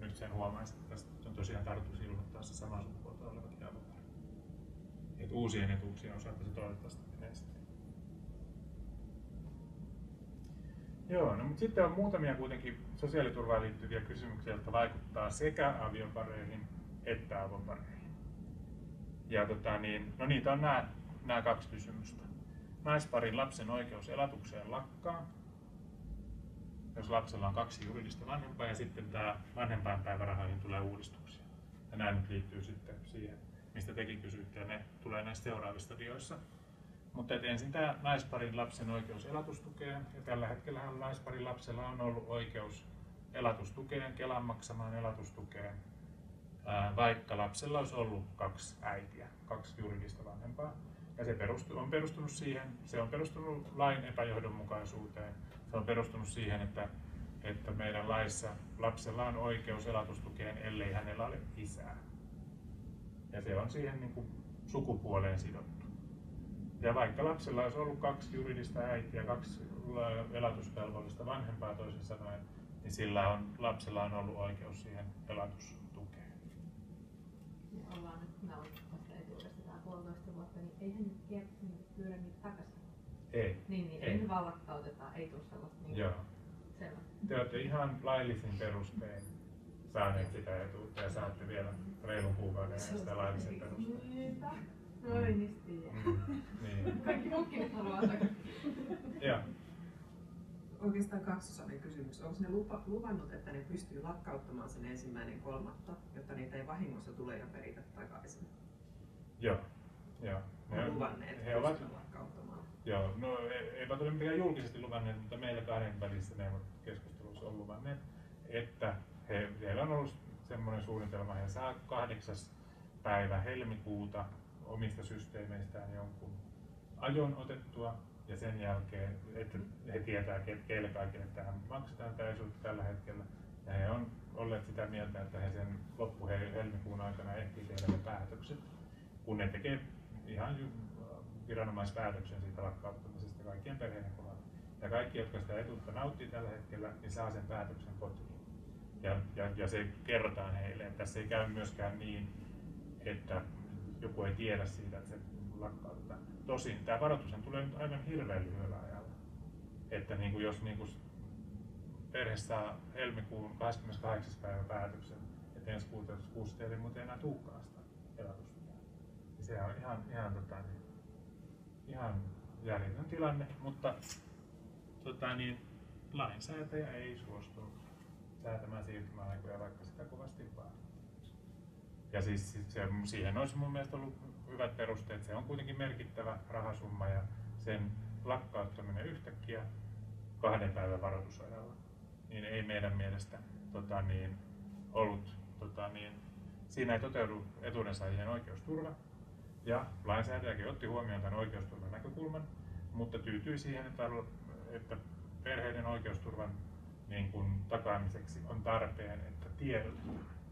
nyt sen huomaisi, että on tosiaan tarkoitus ilmoittaa se samaa sukupuolta olevat avoparit. Et uusien etuuksien osalta se toivottavasti menee sitten. Joo, no mutta sitten on muutamia kuitenkin sosiaaliturvaan liittyviä kysymyksiä, jotka vaikuttaa sekä aviopareihin että avopareihin. Ja tota, niin, no niitä on nämä, nämä kaksi kysymystä. Naisparin lapsen oikeus elatukseen lakkaa, jos lapsella on kaksi juridista vanhempaa, ja sitten tämä vanhempainpäivärahoihin tulee uudistuksia. Ja nämä nyt liittyy sitten siihen, mistä tekin kysyitte, ja ne tulee näissä seuraavissa dioissa. Mutta ensin tämä naisparin lapsen oikeus elatustukeen, ja tällä hetkellä naisparin lapsella on ollut oikeus elatustukeen, Kelan maksamaan elatustukeen, vaikka lapsella olisi ollut kaksi äitiä, kaksi juridista vanhempaa. Ja se perustu, on perustunut siihen, se on perustunut lain epäjohdonmukaisuuteen, se on perustunut siihen, että, että meidän laissa lapsella on oikeus elatustukeen, ellei hänellä ole isää. Ja se on siihen niin kuin sukupuoleen sidottu. Ja vaikka lapsella olisi ollut kaksi juridista äitiä, kaksi elatusvelvollista vanhempaa toisin sanoen, niin sillä on, lapsella on ollut oikeus siihen elatustukeen. Me ollaan nyt nautittu tästä etuudesta tää puolitoista vuotta, niin eihän nyt niin pyydä niitä takaisin. Ei. Niin, niin Ei. ei. vaan lakkautetaan, ei tuu sellaista. Niin Joo. Selvä. Te olette ihan laillisin perustein saaneet sitä etuutta ja saatte vielä reilun kuukauden sitä laillisen perustein. No ei niistä tiedä. Niin. Kaikki muutkin haluaa takaisin. Joo. Oikeastaan kaksosainen kysymys. Onko ne lupa, luvannut, että ne pystyy lakkauttamaan sen ensimmäinen kolmatta, jotta niitä ei vahingossa tule ja peritä takaisin? Joo. Joo. Ne on luvanneet he ovat, lakkauttamaan. joo, no e- eivät ole mitenkään julkisesti luvanneet, mutta meillä kahden välissä keskustelussa on luvanneet, että he, heillä on ollut semmoinen suunnitelma, he saa kahdeksas päivä helmikuuta omista systeemeistään jonkun ajon otettua ja sen jälkeen, että he tietää ke- keille kaikille tähän maksetaan tämä tällä hetkellä. Ja he on olleet sitä mieltä, että he sen loppu helmikuun aikana ehtii tehdä ne päätökset, kun ne tekee ihan viranomaispäätöksen siitä lakkauttamisesta kaikkien perheiden kohdalla. Ja kaikki, jotka sitä etuutta nauttii tällä hetkellä, niin saa sen päätöksen kotiin. Ja, ja, ja se kerrotaan heille, tässä ei käy myöskään niin, että joku ei tiedä siitä, että se lakkautetaan. Tosin tämä varoitushan tulee nyt aivan hirveän lyhyellä ajalla. Että niin kuin jos niin kuin perhe saa helmikuun 28. päivä päätöksen, että ensi kuussa ei muuten enää tulekaan sitä elatusta. Niin se on ihan, ihan, tota, niin, ihan järjetön tilanne, mutta tota, niin, lainsäätäjä ei suostunut säätämään siirtymäaikoja, vaikka sitä kovasti vaan. Ja siis se, siihen olisi mun mielestä ollut hyvät perusteet. Se on kuitenkin merkittävä rahasumma ja sen lakkauttaminen yhtäkkiä kahden päivän varoitusajalla, niin ei meidän mielestä tota, niin, ollut, tota, niin, siinä ei toteudu etuudensaajien oikeusturva. Ja lainsäätäjäkin otti huomioon tämän oikeusturvan näkökulman, mutta tyytyi siihen, että, että perheiden oikeusturvan niin kuin, takaamiseksi on tarpeen, että tiedotetaan.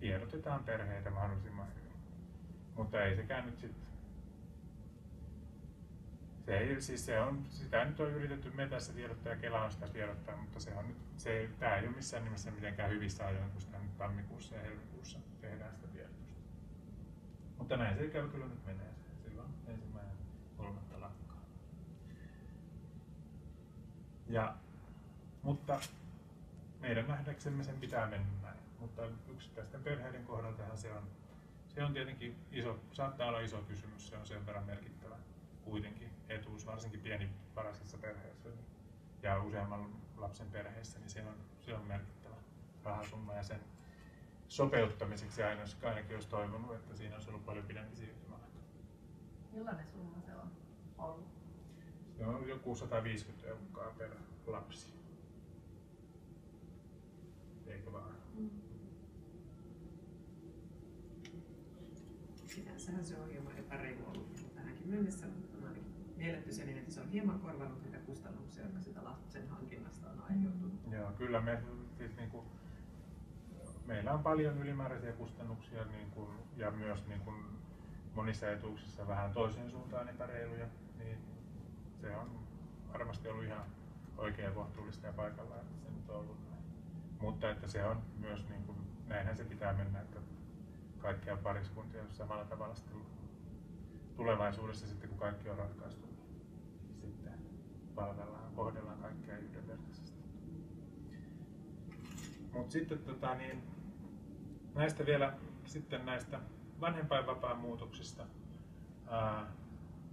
Tiedotetaan perheitä mahdollisimman hyvin. Mutta ei sekään nyt sitten se, ei, siis se on, sitä nyt on yritetty me tässä tiedottaa ja Kela on sitä tiedottaa, mutta se on nyt, se, tämä ei ole missään nimessä mitenkään hyvissä ajoin, kun sitä nyt tammikuussa ja helmikuussa tehdään sitä tiedotusta. Mutta näin se ikävä kyllä nyt menee. Silloin ensimmäinen kolmatta lakkaa. Ja, mutta meidän nähdäksemme sen pitää mennä. Mutta yksittäisten perheiden kohdaltahan se on, se on tietenkin iso, saattaa olla iso kysymys, se on sen verran merkittävä kuitenkin etuus, varsinkin pienivaraisessa perheessä ja useamman lapsen perheessä, niin se on, se on merkittävä rahasumma ja sen sopeuttamiseksi aina, ainakin olisi toivonut, että siinä olisi ollut paljon pidempi siirtymäaika. Millainen summa se on ollut? Se on joku 150 euroa per lapsi. Eikö vaan? Sinänsähän se on hieman epäreilu tähänkin mennessä, mutta on ainakin mielletty sen että se on hieman korvannut niitä kustannuksia, jotka sitä lapsen hankinnasta on aiheutunut. Joo, kyllä me siis niin kuin, meillä on paljon ylimääräisiä kustannuksia niin kuin, ja myös niin kuin, monissa etuuksissa vähän toiseen suuntaan epäreiluja, niin se on varmasti ollut ihan oikein kohtuullista ja paikallaan, että se nyt on ollut näin. Mutta että se on myös, niin kuin, näinhän se pitää mennä, että kaikkia pariskuntia samalla tavalla sitten tulevaisuudessa sitten kun kaikki on ratkaistu, niin sitten palvellaan, kohdellaan kaikkia yhdenvertaisesti. Mutta sitten tota, niin, näistä vielä sitten näistä vanhempainvapaan muutoksista. Ää,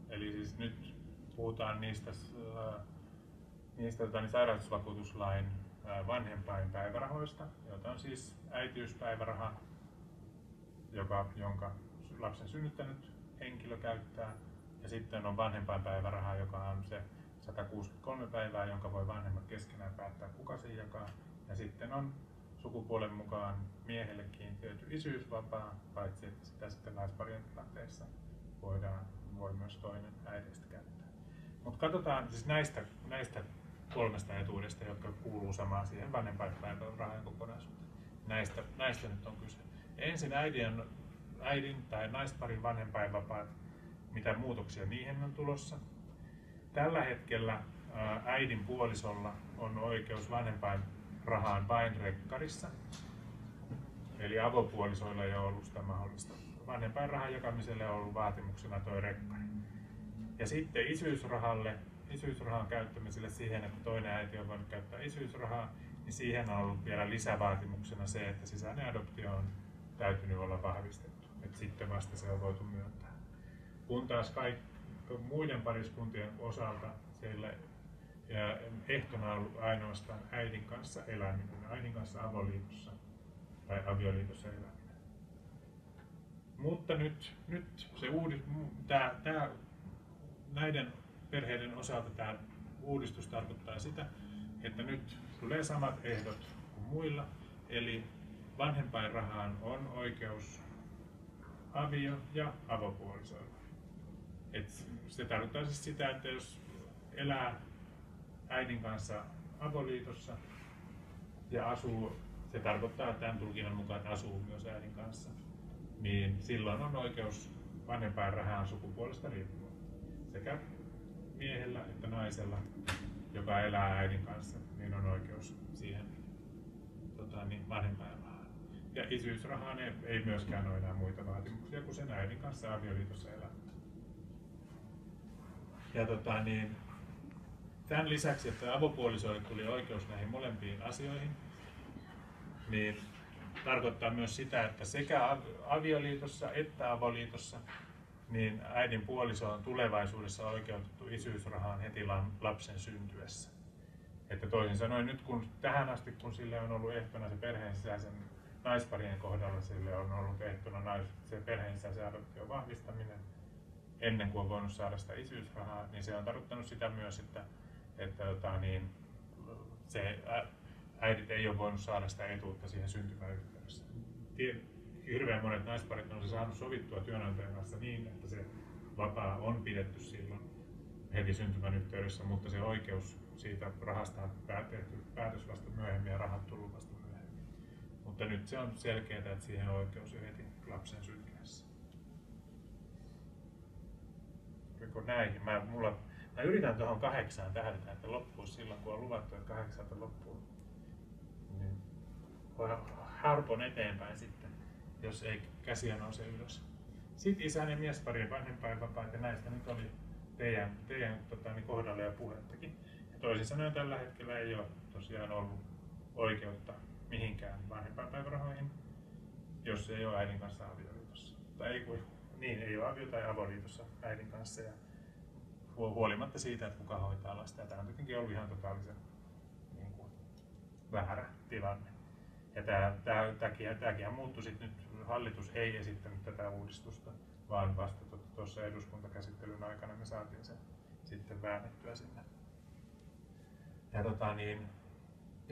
eli siis nyt puhutaan niistä, ää, niistä tota, niin sairausvakuutuslain vanhempainpäivärahoista, joita on siis äitiyspäiväraha, joka, jonka lapsen synnyttänyt henkilö käyttää. Ja sitten on vanhempainpäiväraha, joka on se 163 päivää, jonka voi vanhemmat keskenään päättää, kuka sen jakaa. Ja sitten on sukupuolen mukaan miehelle kiintiöity isyysvapaa, paitsi että sitä sitten naisparien tilanteessa voidaan, voi myös toinen äidistä käyttää. Mutta katsotaan siis näistä, näistä kolmesta etuudesta, jotka kuuluu samaan siihen vanhempainpäivärahan kokonaisuuteen. Näistä, näistä nyt on kyse. Ensin äidin, äidin tai naisparin vanhempainvapaat, mitä muutoksia niihin on tulossa. Tällä hetkellä äidin puolisolla on oikeus vanhempainrahaan vain rekkarissa. Eli avopuolisoilla ei ole ollut sitä mahdollista. Vanhempainrahan jakamiselle on ollut vaatimuksena tuo rekkari. Ja sitten isyysrahalle, isyysrahan käyttämiselle siihen, että toinen äiti on voinut käyttää isyysrahaa, niin siihen on ollut vielä lisävaatimuksena se, että sisäinen adoptio on täytynyt olla vahvistettu. Et sitten vasta se on voitu myöntää. Kun taas kaikki muiden pariskuntien osalta siellä ja ehtona on ollut ainoastaan äidin kanssa eläminen, äidin kanssa avoliitossa tai avioliitossa eläminen. Mutta nyt, nyt se uudis, tää, tää, näiden perheiden osalta tämä uudistus tarkoittaa sitä, että nyt tulee samat ehdot kuin muilla, eli vanhempainrahaan on oikeus avio- ja avopuolisoilla. Et se tarkoittaa siis sitä, että jos elää äidin kanssa avoliitossa ja asuu, se tarkoittaa tämän tulkinnan mukaan, että asuu myös äidin kanssa, niin silloin on oikeus vanhempainrahaan sukupuolesta riippumatta. Sekä miehellä että naisella, joka elää äidin kanssa, niin on oikeus siihen tota, niin vanhempainrahaan. Ja isyysrahaan ei, ei myöskään ole enää muita vaatimuksia kuin sen äidin kanssa avioliitossa elämään. Ja tota, niin, tämän lisäksi, että avopuolisoille tuli oikeus näihin molempiin asioihin, niin tarkoittaa myös sitä, että sekä avioliitossa että avoliitossa niin äidin puoliso on tulevaisuudessa oikeutettu isyysrahaan heti lapsen syntyessä. Että toisin sanoen nyt kun tähän asti, kun sille on ollut ehtona se perheen sisäisen naisparien kohdalla, sille on ollut ehtona nais, se perheen sisäisen adoption vahvistaminen ennen kuin on voinut saada sitä isyysrahaa, niin se on tarkoittanut sitä myös, että, että tota, niin, se äidit ei ole voinut saada sitä etuutta siihen syntymäyhteydessä. Hirveän monet naisparit on se saanut sovittua työnantajan kanssa niin, että se vapaa on pidetty silloin heti syntymän yhteydessä, mutta se oikeus siitä rahasta on tehty päätös vasta myöhemmin ja rahat tullut vasta. Mutta nyt se on selkeää, että siihen on oikeus jo heti lapsen syntyessä. Oliko näihin? Mä, mulla, mä yritän tuohon kahdeksaan tähdätä, että loppuisi silloin, kun on luvattu, että kahdeksalta loppuu. Niin harpon eteenpäin sitten, jos ei käsiä nouse ylös. Sitten isän ja miesparien vanhempainvapaat ja näistä nyt oli teidän, teidän tota, niin kohdalla ja puhettakin. Ja toisin sanoen tällä hetkellä ei ole tosiaan ollut oikeutta mihinkään vanhempainpäivärahoihin, jos ei ole äidin kanssa avioliitossa. Tai ei, kun, niin, ei ole avio- tai avoliitossa äidin kanssa. Ja Hu- huolimatta siitä, että kuka hoitaa lasta. Ja tämä on tietenkin ollut ihan totaalisen niin kuin, väärä tilanne. Ja tämä, tämä, tämäkin, tämäkin muuttui sitten nyt, hallitus ei esittänyt tätä uudistusta, vaan vasta tu- tuossa eduskuntakäsittelyn aikana me saatiin se sitten väännettyä sinne. Ja tota niin,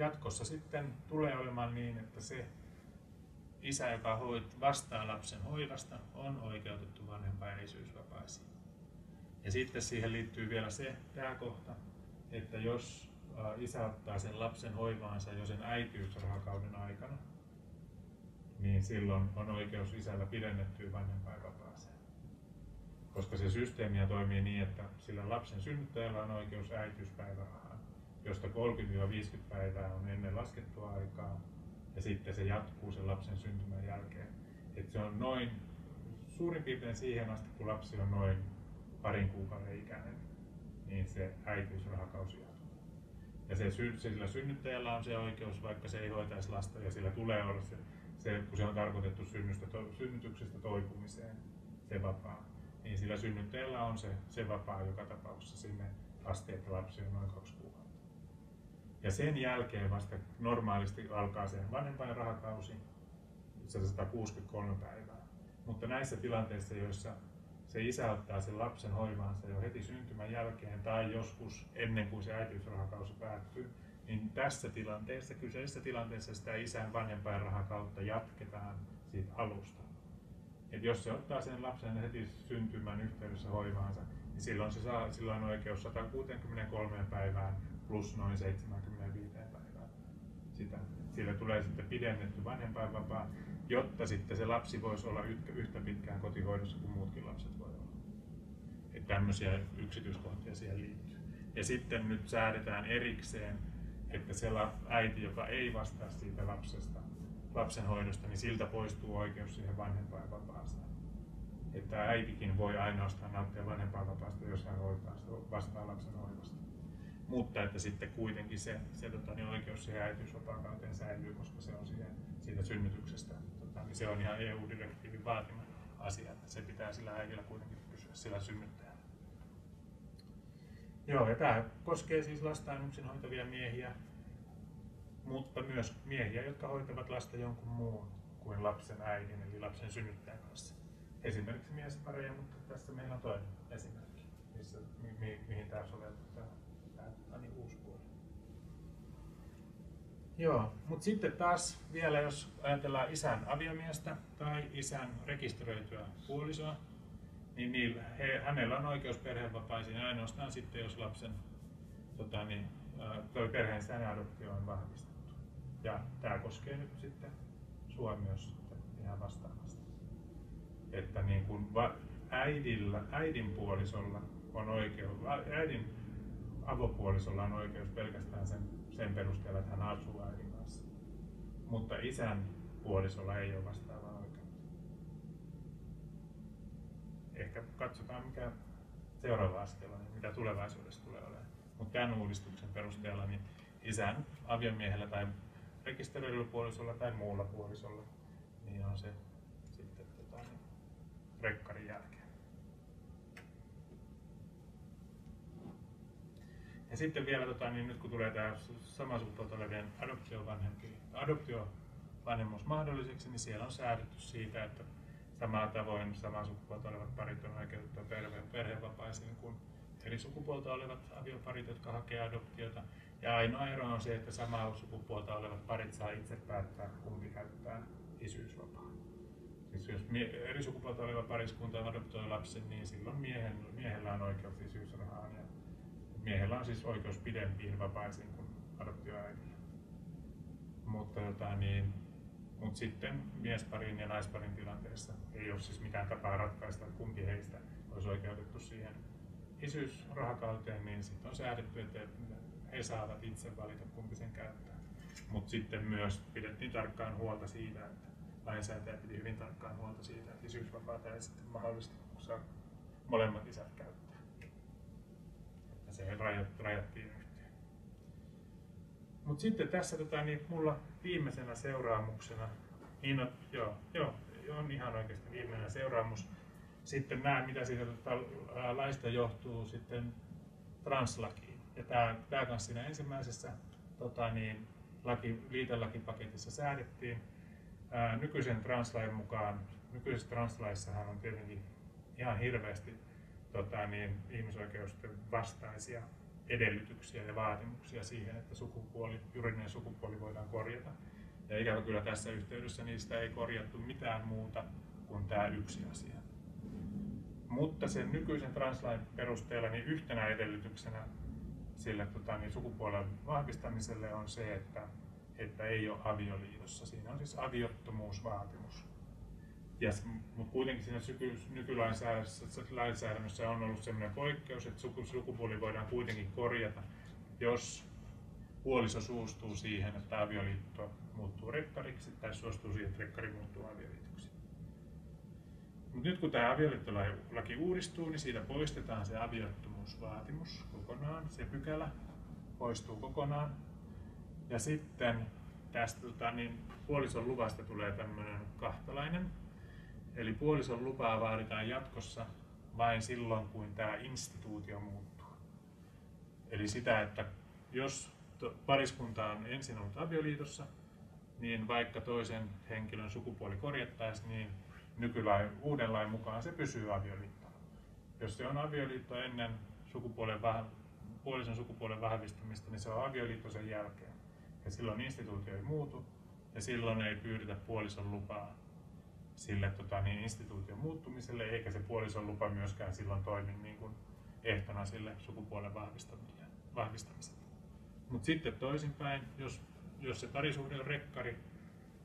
jatkossa sitten tulee olemaan niin, että se isä, joka hoit, vastaa lapsen hoivasta, on oikeutettu vanhempain isyysvapaisiin. Ja sitten siihen liittyy vielä se, tämä kohta, että jos isä ottaa sen lapsen hoivaansa jo sen äitiysrahakauden aikana, niin silloin on oikeus isällä pidennettyä vanhempainvapaaseen. Koska se systeemiä toimii niin, että sillä lapsen synnyttäjällä on oikeus äitiyspäivärahaan, josta 30-50 päivää on ennen laskettua aikaa, ja sitten se jatkuu sen lapsen syntymän jälkeen. Et se on noin suurin piirtein siihen asti, kun lapsi on noin parin kuukauden ikäinen, niin se äitiysrahakausi jatkuu. Ja se, sillä synnyttäjällä on se oikeus, vaikka se ei hoitaisi lasta, ja sillä tulee olla se, se kun se on tarkoitettu synnystä, to, synnytyksestä toipumiseen, se vapaa, niin sillä synnyttäjällä on se, se vapaa joka tapauksessa sinne asti, että lapsi on noin kaksi kuukautta. Ja sen jälkeen vasta normaalisti alkaa se vanhempainrahakausi, se 163 päivää. Mutta näissä tilanteissa, joissa se isä ottaa sen lapsen hoivaansa jo heti syntymän jälkeen tai joskus ennen kuin se äitiysrahakausi päättyy, niin tässä tilanteessa, kyseisessä tilanteessa sitä isän vanhempainrahakautta jatketaan siitä alusta. Et jos se ottaa sen lapsen heti syntymän yhteydessä hoivaansa, niin silloin se saa, sillä on oikeus 163 päivään plus noin 75 päivään. Sitä. Sillä tulee sitten pidennetty vanhempainvapaa, jotta sitten se lapsi voisi olla yhtä, pitkään kotihoidossa kuin muutkin lapset voi olla. Että tämmöisiä yksityiskohtia siihen liittyy. Ja sitten nyt säädetään erikseen, että se äiti, joka ei vastaa siitä lapsesta, lapsen hoidosta, niin siltä poistuu oikeus siihen vanhempainvapaaseen. Että äitikin voi ainoastaan nauttia vanhempainvapaasta, jos hän hoitaa vastaa lapsen hoidosta. Mutta että sitten kuitenkin se, se tota, niin oikeus siihen äitiysvapaakauteen säilyy, koska se on siihen, siitä synnytyksestä. Tota, niin se on ihan EU-direktiivin vaatima asia, että se pitää sillä äidillä kuitenkin pysyä sillä synnyttäjällä. Joo, ja tämä koskee siis lastaan yksin hoitavia miehiä, mutta myös miehiä, jotka hoitavat lasta jonkun muun kuin lapsen äidin, eli lapsen synnyttäjän kanssa. Esimerkiksi miespareja, mutta tässä meillä on toinen esimerkki, missä, mi, mi, mihin tämä soveltuu, tämä, tämä, niin uusi puoli. Joo, mutta sitten taas vielä, jos ajatellaan isän aviomiestä tai isän rekisteröityä puolisoa, niin niillä, he, hänellä on oikeus perheenvapaisiin ainoastaan sitten, jos lapsen tota, niin, toi perheensä adoptio on vahvistettu. Ja tämä koskee nyt sitten sua myös ihan vastaavasti. Että niin kuin äidillä, äidin puolisolla on oikeus, äidin avopuolisolla on oikeus pelkästään sen, sen perusteella, että hän asuu äidin kanssa. Mutta isän puolisolla ei ole vastaavaa oikeutta. Ehkä katsotaan mikä seuraava askel on mitä tulevaisuudessa tulee olemaan. Mutta tämän uudistuksen perusteella niin isän aviomiehellä tai rekisteröidyllä puolisolla tai muulla puolisolla niin on se rekkarin jälkeen. Ja sitten vielä, tota, niin nyt kun tulee tämä samaa sukupuolta olevien adoptiovanhempi, adoptiovanhemmuus mahdolliseksi, niin siellä on säädetty siitä, että samalla tavoin samaa sukupuolta olevat parit on oikeutettu perhe, perhevapaisiin kuin eri sukupuolta olevat avioparit, jotka hakee adoptiota. Ja ainoa ero on se, että samaa sukupuolta olevat parit saa itse päättää, kumpi käyttää isyysvapaa. Siis jos mie- eri sukupuolta oleva pariskunta adoptoi lapsen, niin silloin miehen, miehellä on oikeus isyysrahaan. Ja miehellä on siis oikeus pidempiin vapaisiin kuin adoptioäidillä. Mutta tota, niin, mut sitten miesparin ja naisparin tilanteessa ei ole siis mitään tapaa ratkaista, että kumpi heistä olisi oikeutettu siihen isyysrahakauteen, niin sitten on säädetty, että he saavat itse valita, kumpi sen käyttää. Mutta sitten myös pidettiin tarkkaan huolta siitä, että lainsäätäjä piti hyvin tarkkaan huolta siitä, että isyysvapaata ei sitten mahdollisesti saa molemmat isät käyttää. Että se rajat, rajattiin yhteen. Mutta sitten tässä tota, niin mulla viimeisenä seuraamuksena, niin on, joo, joo, on ihan oikeasti viimeinen seuraamus, sitten nämä, mitä siitä tota, laista johtuu sitten translakiin. Ja tämä, tämä kanssa siinä ensimmäisessä tota, niin, laki, liitelakipaketissa säädettiin. Ää, nykyisen translain mukaan, nykyisessä translaissahan on tietenkin ihan hirveästi tota, niin, ihmisoikeusten vastaisia edellytyksiä ja vaatimuksia siihen, että sukupuoli, juridinen sukupuoli voidaan korjata. Ja ikävä kyllä tässä yhteydessä niistä ei korjattu mitään muuta kuin tämä yksi asia. Mutta sen nykyisen translain perusteella niin yhtenä edellytyksenä sille tota, niin sukupuolen vahvistamiselle on se, että, että ei ole avioliitossa. Siinä on siis aviottomuusvaatimus. Ja, mutta kuitenkin siinä nykylainsäädännössä on ollut sellainen poikkeus, että suku, sukupuoli voidaan kuitenkin korjata, jos puoliso suostuu siihen, että avioliitto muuttuu rekkariksi tai suostuu siihen, että rekkari muuttuu avioliitoksi. Mutta nyt kun tämä avioliittolaki uudistuu, niin siitä poistetaan se aviottomuusvaatimus kokonaan, se pykälä poistuu kokonaan. Ja sitten tästä tota, niin puolison luvasta tulee tämmöinen kahtalainen. Eli puolison lupaa vaaditaan jatkossa vain silloin, kun tämä instituutio muuttuu. Eli sitä, että jos pariskunta on ensin ollut avioliitossa, niin vaikka toisen henkilön sukupuoli korjattaisiin, niin nykylain, uuden lain mukaan se pysyy avioliittona. Jos se on avioliitto ennen sukupuolen, puolison sukupuolen vahvistamista, niin se on avioliitto sen jälkeen. Ja silloin instituutio ei muutu ja silloin ei pyydetä puolison lupaa sille tota, niin instituution muuttumiselle, eikä se puolison lupa myöskään silloin toimi niin kuin ehtona sille sukupuolen vahvistamiselle. Mutta sitten toisinpäin, jos, jos se parisuhde on rekkari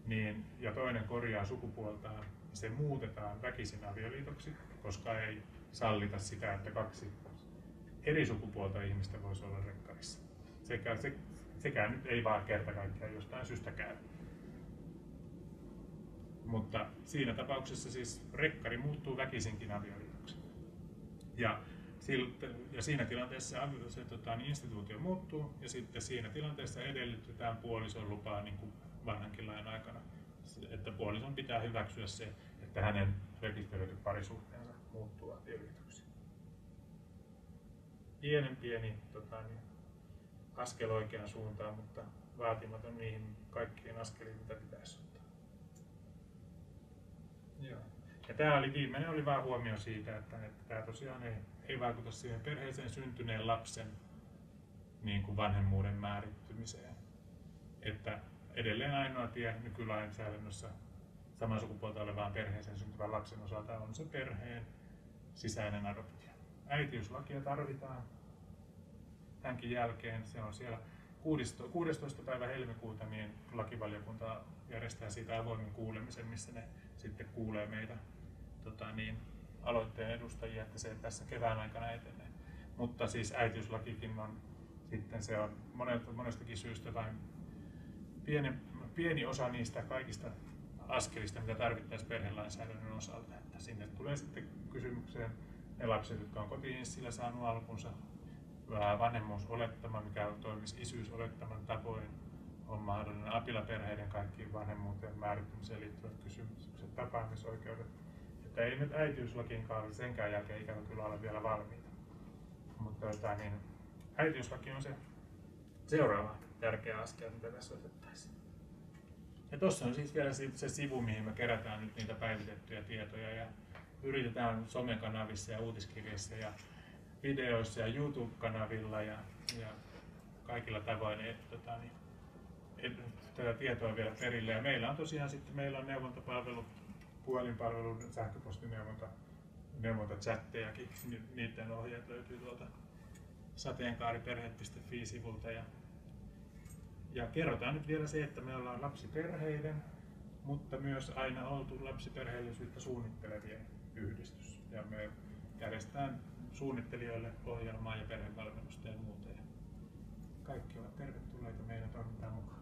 niin, ja toinen korjaa sukupuoltaan, niin se muutetaan väkisin avioliitoksi, koska ei sallita sitä, että kaksi eri sukupuolta ihmistä voisi olla rekkarissa. Sekä, se, sekään nyt ei vaan kerta kaikkiaan jostain syystä käy. Mutta siinä tapauksessa siis rekkari muuttuu väkisinkin avioliitoksi. Ja, ja siinä tilanteessa se, se tota, niin instituutio muuttuu ja sitten siinä tilanteessa edellytetään puolison lupaa niin kuin vanhankin lain aikana, että puolison pitää hyväksyä se, että hänen rekisteröity parisuhteensa muuttuu avioliitoksi. Pienen pieni tota, niin, askel oikeaan suuntaan, mutta vaatimaton niihin kaikkiin askeliin, mitä pitäisi ottaa. Joo. Ja tämä oli viimeinen oli vain huomio siitä, että, että tämä tosiaan ei, ei vaikuta siihen perheeseen syntyneen lapsen niin kuin vanhemmuuden määrittymiseen. Että edelleen ainoa tie nykylainsäädännössä saman sukupuolta olevaan perheeseen syntyvän lapsen osalta on se perheen sisäinen adoptio. Äitiyslakia tarvitaan tämänkin jälkeen. Se on siellä 16. päivä helmikuuta, niin lakivaliokunta järjestää siitä avoimen kuulemisen, missä ne sitten kuulee meitä tota niin, aloitteen edustajia, että se tässä kevään aikana etenee. Mutta siis äitiyslakikin on sitten se on monestakin syystä vain pieni, pieni osa niistä kaikista askelista, mitä tarvittaisiin perhelainsäädännön osalta. Että sinne tulee sitten kysymykseen ne lapset, jotka on kotiinssillä saanut alkunsa, vanhemmuusolettama, mikä toimisi isyysolettaman tavoin, on mahdollinen apilaperheiden kaikkiin vanhemmuuteen määrittämiseen liittyvät kysymykset, tapaamisoikeudet. Että ei nyt äitiyslakiinkaan senkään jälkeen ikävä kyllä ole vielä valmiita. Mutta tota, niin, äitiyslaki on se seuraava tärkeä askel, mitä tässä otettaisiin. Ja tuossa on siis vielä se sivu, mihin me kerätään nyt niitä päivitettyjä tietoja ja yritetään somekanavissa ja uutiskirjassa ja videoissa ja YouTube-kanavilla ja, ja kaikilla tavoin et, tota, niin, et, tätä tietoa vielä perille. Ja meillä on tosiaan sitten meillä on neuvontapalvelu, puhelinpalvelu, sähköpostineuvonta, neuvontachattejakin. Niiden ohjeet löytyy tuolta sateenkaariperhe.fi-sivulta. Ja, ja kerrotaan nyt vielä se, että me ollaan lapsiperheiden, mutta myös aina oltu lapsiperheellisyyttä suunnittelevien yhdistys. Ja me järjestetään suunnittelijoille ohjelmaa ja perhevalmennusta ja muuta. Ja kaikki ovat tervetulleita meidän toimintaan mukaan.